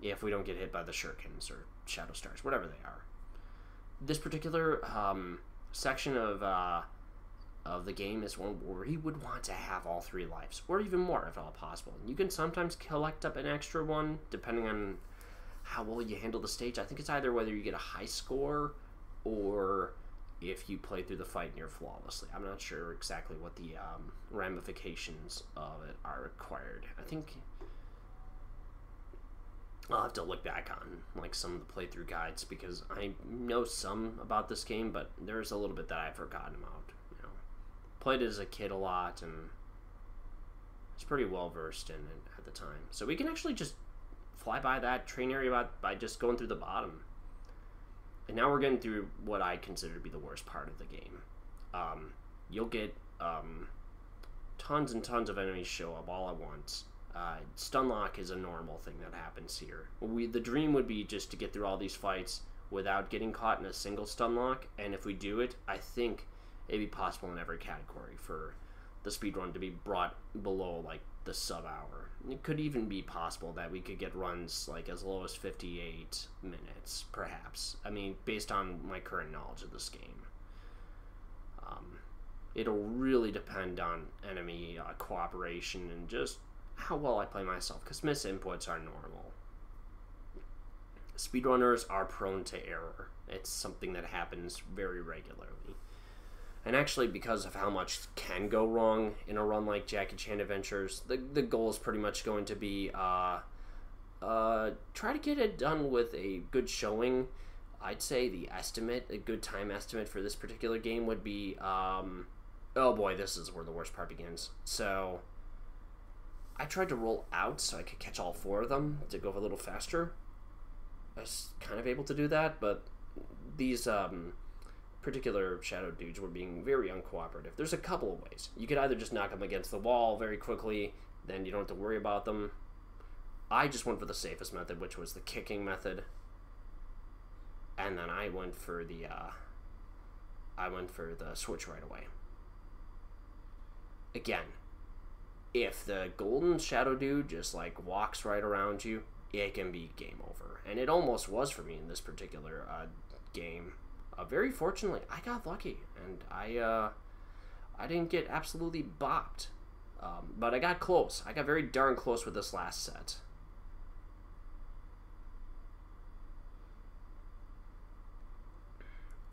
if we don't get hit by the shurikens or shadow stars, whatever they are. This particular um, section of uh, of the game is one where you would want to have all three lives, or even more if at all possible. You can sometimes collect up an extra one depending on how well you handle the stage. I think it's either whether you get a high score or if you play through the fight near flawlessly. I'm not sure exactly what the um, ramifications of it are required. I think I'll have to look back on like some of the playthrough guides because I know some about this game, but there's a little bit that I've forgotten about. You know, played as a kid a lot and was pretty well versed in it at the time. So we can actually just fly by that train area by, by just going through the bottom and now we're getting through what I consider to be the worst part of the game. Um, you'll get um, tons and tons of enemies show up all at once. Uh, stun lock is a normal thing that happens here. We the dream would be just to get through all these fights without getting caught in a single stun lock, and if we do it, I think it'd be possible in every category for the speed run to be brought below like the sub hour. It could even be possible that we could get runs like as low as 58 minutes, perhaps. I mean, based on my current knowledge of this game. Um, it'll really depend on enemy uh, cooperation and just how well I play myself, because miss inputs are normal. Speedrunners are prone to error. It's something that happens very regularly. And actually, because of how much can go wrong in a run like Jackie Chan Adventures, the, the goal is pretty much going to be uh, uh, try to get it done with a good showing. I'd say the estimate, a good time estimate for this particular game would be, um, oh boy, this is where the worst part begins. So, I tried to roll out so I could catch all four of them to go a little faster. I was kind of able to do that, but these um, particular shadow dudes were being very uncooperative. There's a couple of ways. You could either just knock them against the wall very quickly, then you don't have to worry about them. I just went for the safest method, which was the kicking method. And then I went for the uh, I went for the switch right away. Again, if the golden shadow dude just like walks right around you, it can be game over. And it almost was for me in this particular uh, game. Uh, very fortunately, I got lucky and I uh, I didn't get absolutely bopped. Um, but I got close. I got very darn close with this last set.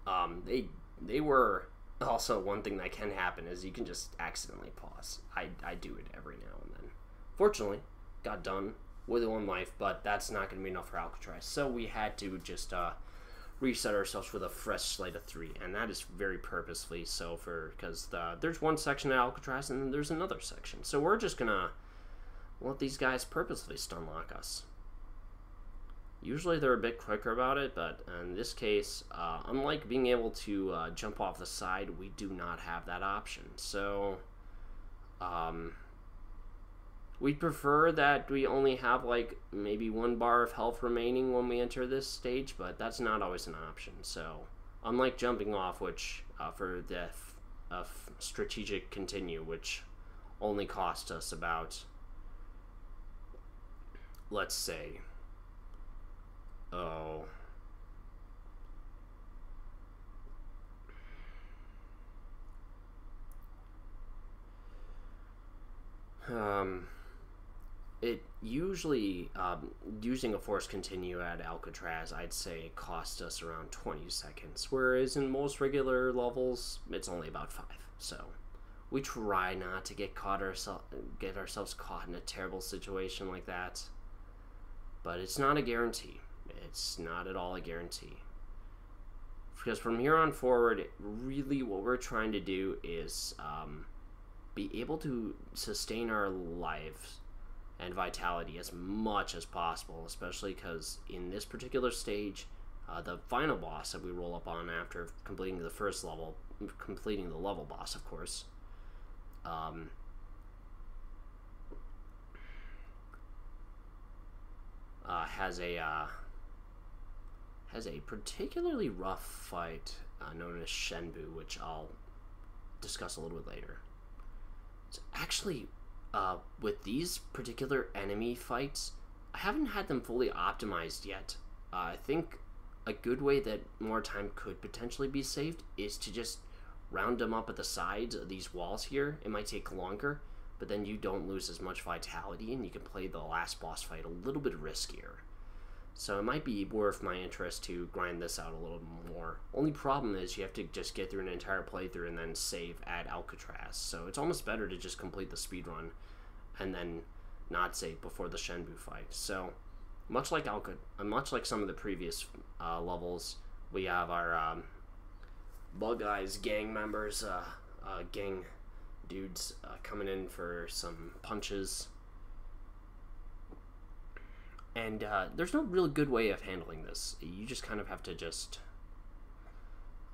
Um, they they were also one thing that can happen is you can just accidentally pause. I, I do it every now and then. Fortunately, got done with one life, but that's not going to be enough for Alcatraz. So we had to just uh, reset ourselves with a fresh slate of three, and that is very purposely so for because the, there's one section at Alcatraz and then there's another section. So we're just gonna let these guys purposely stun lock us. Usually they're a bit quicker about it, but in this case, uh, unlike being able to uh, jump off the side, we do not have that option. So, um, we prefer that we only have like maybe one bar of health remaining when we enter this stage, but that's not always an option. So, unlike jumping off, which uh, for the f- strategic continue, which only cost us about, let's say, Oh. Um, it usually, um, using a force continue at Alcatraz, I'd say cost us around 20 seconds, whereas in most regular levels, it's only about 5. So, we try not to get caught ourselves get ourselves caught in a terrible situation like that. But it's not a guarantee. It's not at all a guarantee. Because from here on forward, really what we're trying to do is um, be able to sustain our lives and vitality as much as possible, especially because in this particular stage, uh, the final boss that we roll up on after completing the first level, completing the level boss, of course, um, uh, has a uh, has a particularly rough fight uh, known as Shendu, which I'll discuss a little bit later. So actually, uh, with these particular enemy fights, I haven't had them fully optimized yet. Uh, I think a good way that more time could potentially be saved is to just round them up at the sides of these walls here. It might take longer, but then you don't lose as much vitality and you can play the last boss fight a little bit riskier. So it might be worth my interest to grind this out a little more. Only problem is you have to just get through an entire playthrough and then save at Alcatraz. So it's almost better to just complete the speed run and then not save before the Shendu fight. So much like Alca, uh, much like some of the previous uh, levels, we have our um, Bug Eyes gang members, uh, uh, gang dudes uh, coming in for some punches and uh, there's no real good way of handling this. You just kind of have to just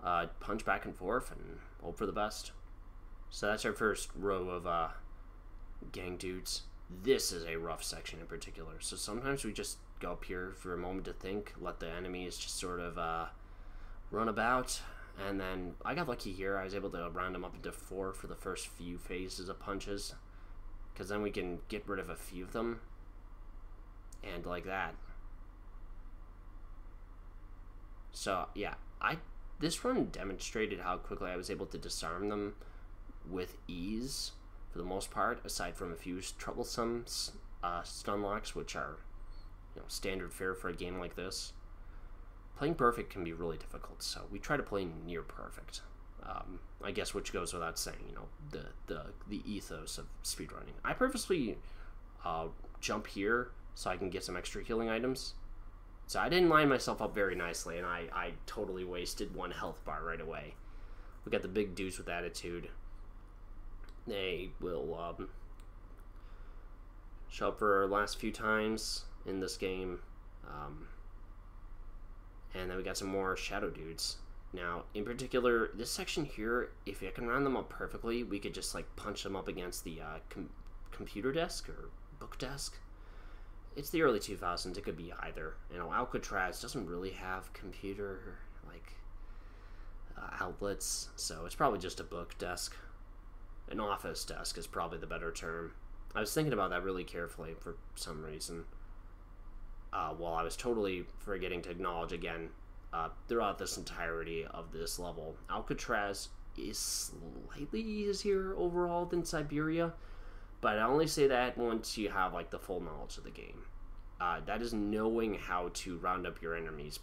uh, punch back and forth and hope for the best. So that's our first row of uh, gang dudes. This is a rough section in particular. So sometimes we just go up here for a moment to think, let the enemies just sort of uh, run about. And then I got lucky here. I was able to round them up into four for the first few phases of punches. Because then we can get rid of a few of them and like that. So yeah, I this run demonstrated how quickly I was able to disarm them with ease for the most part, aside from a few troublesome uh, stun locks, which are you know standard fare for a game like this. Playing perfect can be really difficult, so we try to play near perfect. Um, I guess which goes without saying, you know, the the the ethos of speedrunning. I purposely uh, jump here so I can get some extra healing items. So I didn't line myself up very nicely, and I, I totally wasted one health bar right away. We got the big dudes with attitude. They will um, show up for our last few times in this game. Um, and then we got some more shadow dudes. Now, in particular, this section here, if I can round them up perfectly, we could just like punch them up against the uh, com computer desk or book desk it's the early 2000s. It could be either. You know, Alcatraz doesn't really have computer like uh, outlets, so it's probably just a book desk. An office desk is probably the better term. I was thinking about that really carefully for some reason. Uh, while I was totally forgetting to acknowledge again uh, throughout this entirety of this level, Alcatraz is slightly easier overall than Siberia, but I only say that once you have like the full knowledge of the game. Uh, that is knowing how to round up your enemies,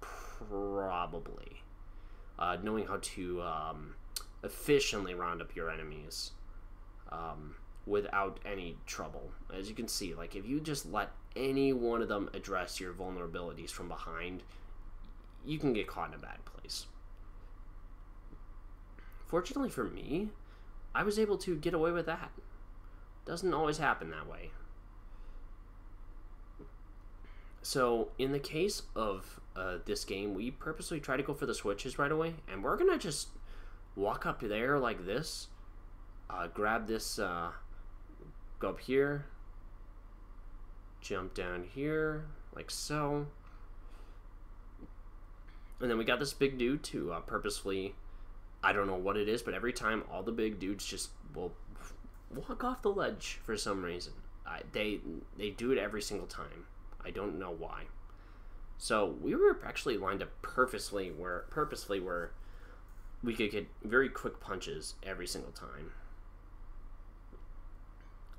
probably. Uh, knowing how to um, efficiently round up your enemies um, without any trouble. As you can see, like if you just let any one of them address your vulnerabilities from behind, you can get caught in a bad place. Fortunately for me, I was able to get away with that. Doesn't always happen that way. So, in the case of uh, this game, we purposely try to go for the switches right away, and we're gonna just walk up there like this, uh, grab this, uh, go up here, jump down here, like so. And then we got this big dude to uh, purposefully, I don't know what it is, but every time all the big dudes just will walk off the ledge for some reason. I, they they do it every single time. I don't know why. So we were actually lined up purposely where purposely where we could get very quick punches every single time.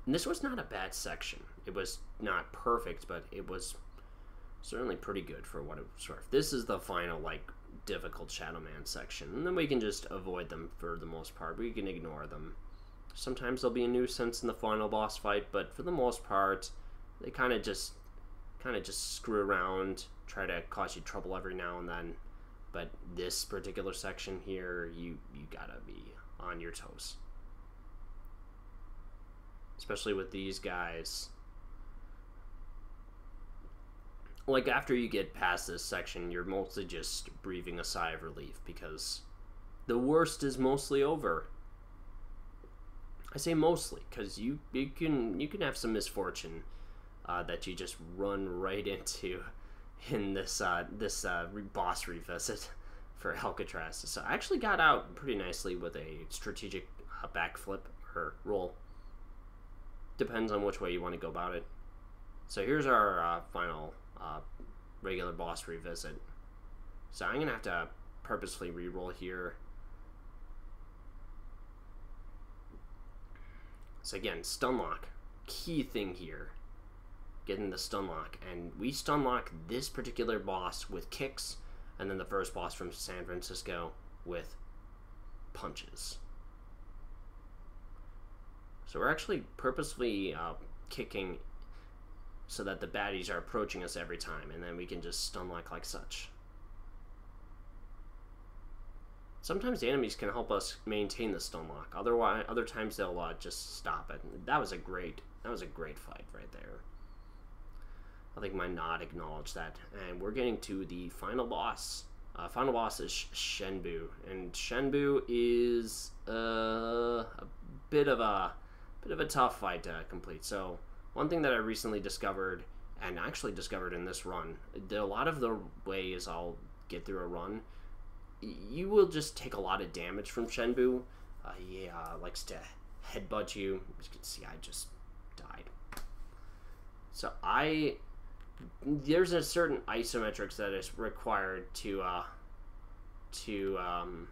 And this was not a bad section. It was not perfect, but it was certainly pretty good for what it was worth. This is the final, like, difficult Shadow Man section. And then we can just avoid them for the most part. We can ignore them. Sometimes there'll be a nuisance in the final boss fight, but for the most part, they kind of just kind of just screw around, try to cause you trouble every now and then. But this particular section here, you you gotta be on your toes especially with these guys. Like after you get past this section, you're mostly just breathing a sigh of relief because the worst is mostly over. I say mostly because you you can you can have some misfortune uh, that you just run right (laughs) into in this uh, this uh, boss revisit (laughs) for Alcatraz. So I actually got out pretty nicely with a strategic uh, backflip or roll depends on which way you want to go about it. So here's our uh, final uh, regular boss revisit. So I'm to have to purposefully re-roll here. So again, stun lock. Key thing here. Getting the stun lock. And we stun lock this particular boss with kicks, and then the first boss from San Francisco with punches. So we're actually purposely uh, kicking so that the baddies are approaching us every time, and then we can just stun lock like such. Sometimes the enemies can help us maintain the stun lock. Otherwise, other times they'll uh, just stop it. That was a great, that was a great fight right there. I think my nod acknowledged that, and we're getting to the final boss. Uh, final boss is Shendu, and Shendu is uh, a bit of a bit of a tough fight to complete. So one thing that I recently discovered, and actually discovered in this run, a lot of the ways I'll get through a run, you will just take a lot of damage from Shendu. Uh, he uh, likes to headbutt you. As you can see, I just died. So I there's a certain isometrics that is required to uh, to um,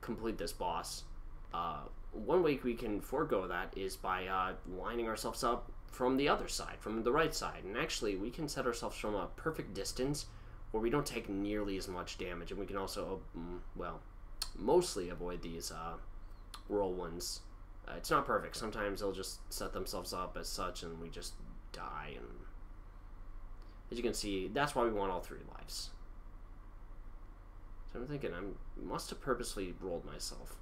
complete this boss. Uh, one way we can forego that is by uh, lining ourselves up from the other side, from the right side. And actually, we can set ourselves from a perfect distance where we don't take nearly as much damage. And we can also, um, well, mostly avoid these uh, whirlwinds. Uh, it's not perfect. Sometimes they'll just set themselves up as such and we just die. And as you can see, that's why we want all three lives. So I'm thinking I must have purposely rolled myself.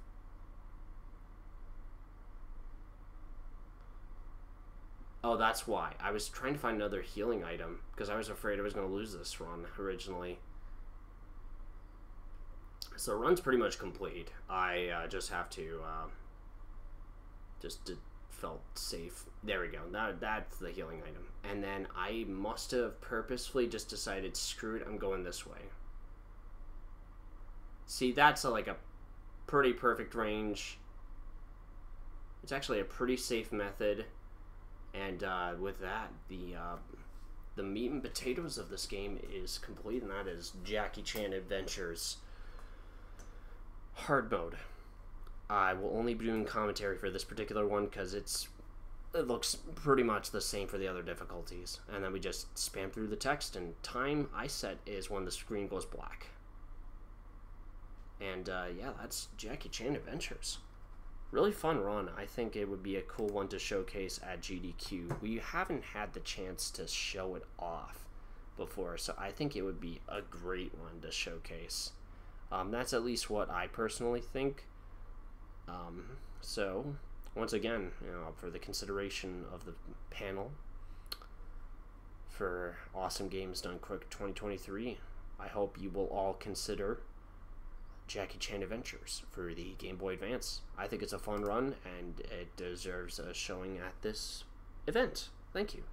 Oh, that's why. I was trying to find another healing item because I was afraid I was going to lose this run originally. So run's pretty much complete. I uh, just have to uh, just felt safe. There we go. That that's the healing item. And then I must have purposefully just decided, screw it, I'm going this way. See, that's a, like a pretty perfect range It's actually a pretty safe method, and uh, with that, the uh, the meat and potatoes of this game is complete, and that is Jackie Chan Adventures hard mode. I will only be doing commentary for this particular one because it's it looks pretty much the same for the other difficulties. And then we just spam through the text, and time I set is when the screen goes black. And uh, yeah, that's Jackie Chan Adventures. Really fun run. I think it would be a cool one to showcase at GDQ. We haven't had the chance to show it off before, so I think it would be a great one to showcase. Um, that's at least what I personally think. Um, so, once again, you know, for the consideration of the panel for Awesome Games Done Quick 2023, I hope you will all consider Jackie Chan Adventures for the Game Boy Advance. I think it's a fun run and it deserves a showing at this event. Thank you.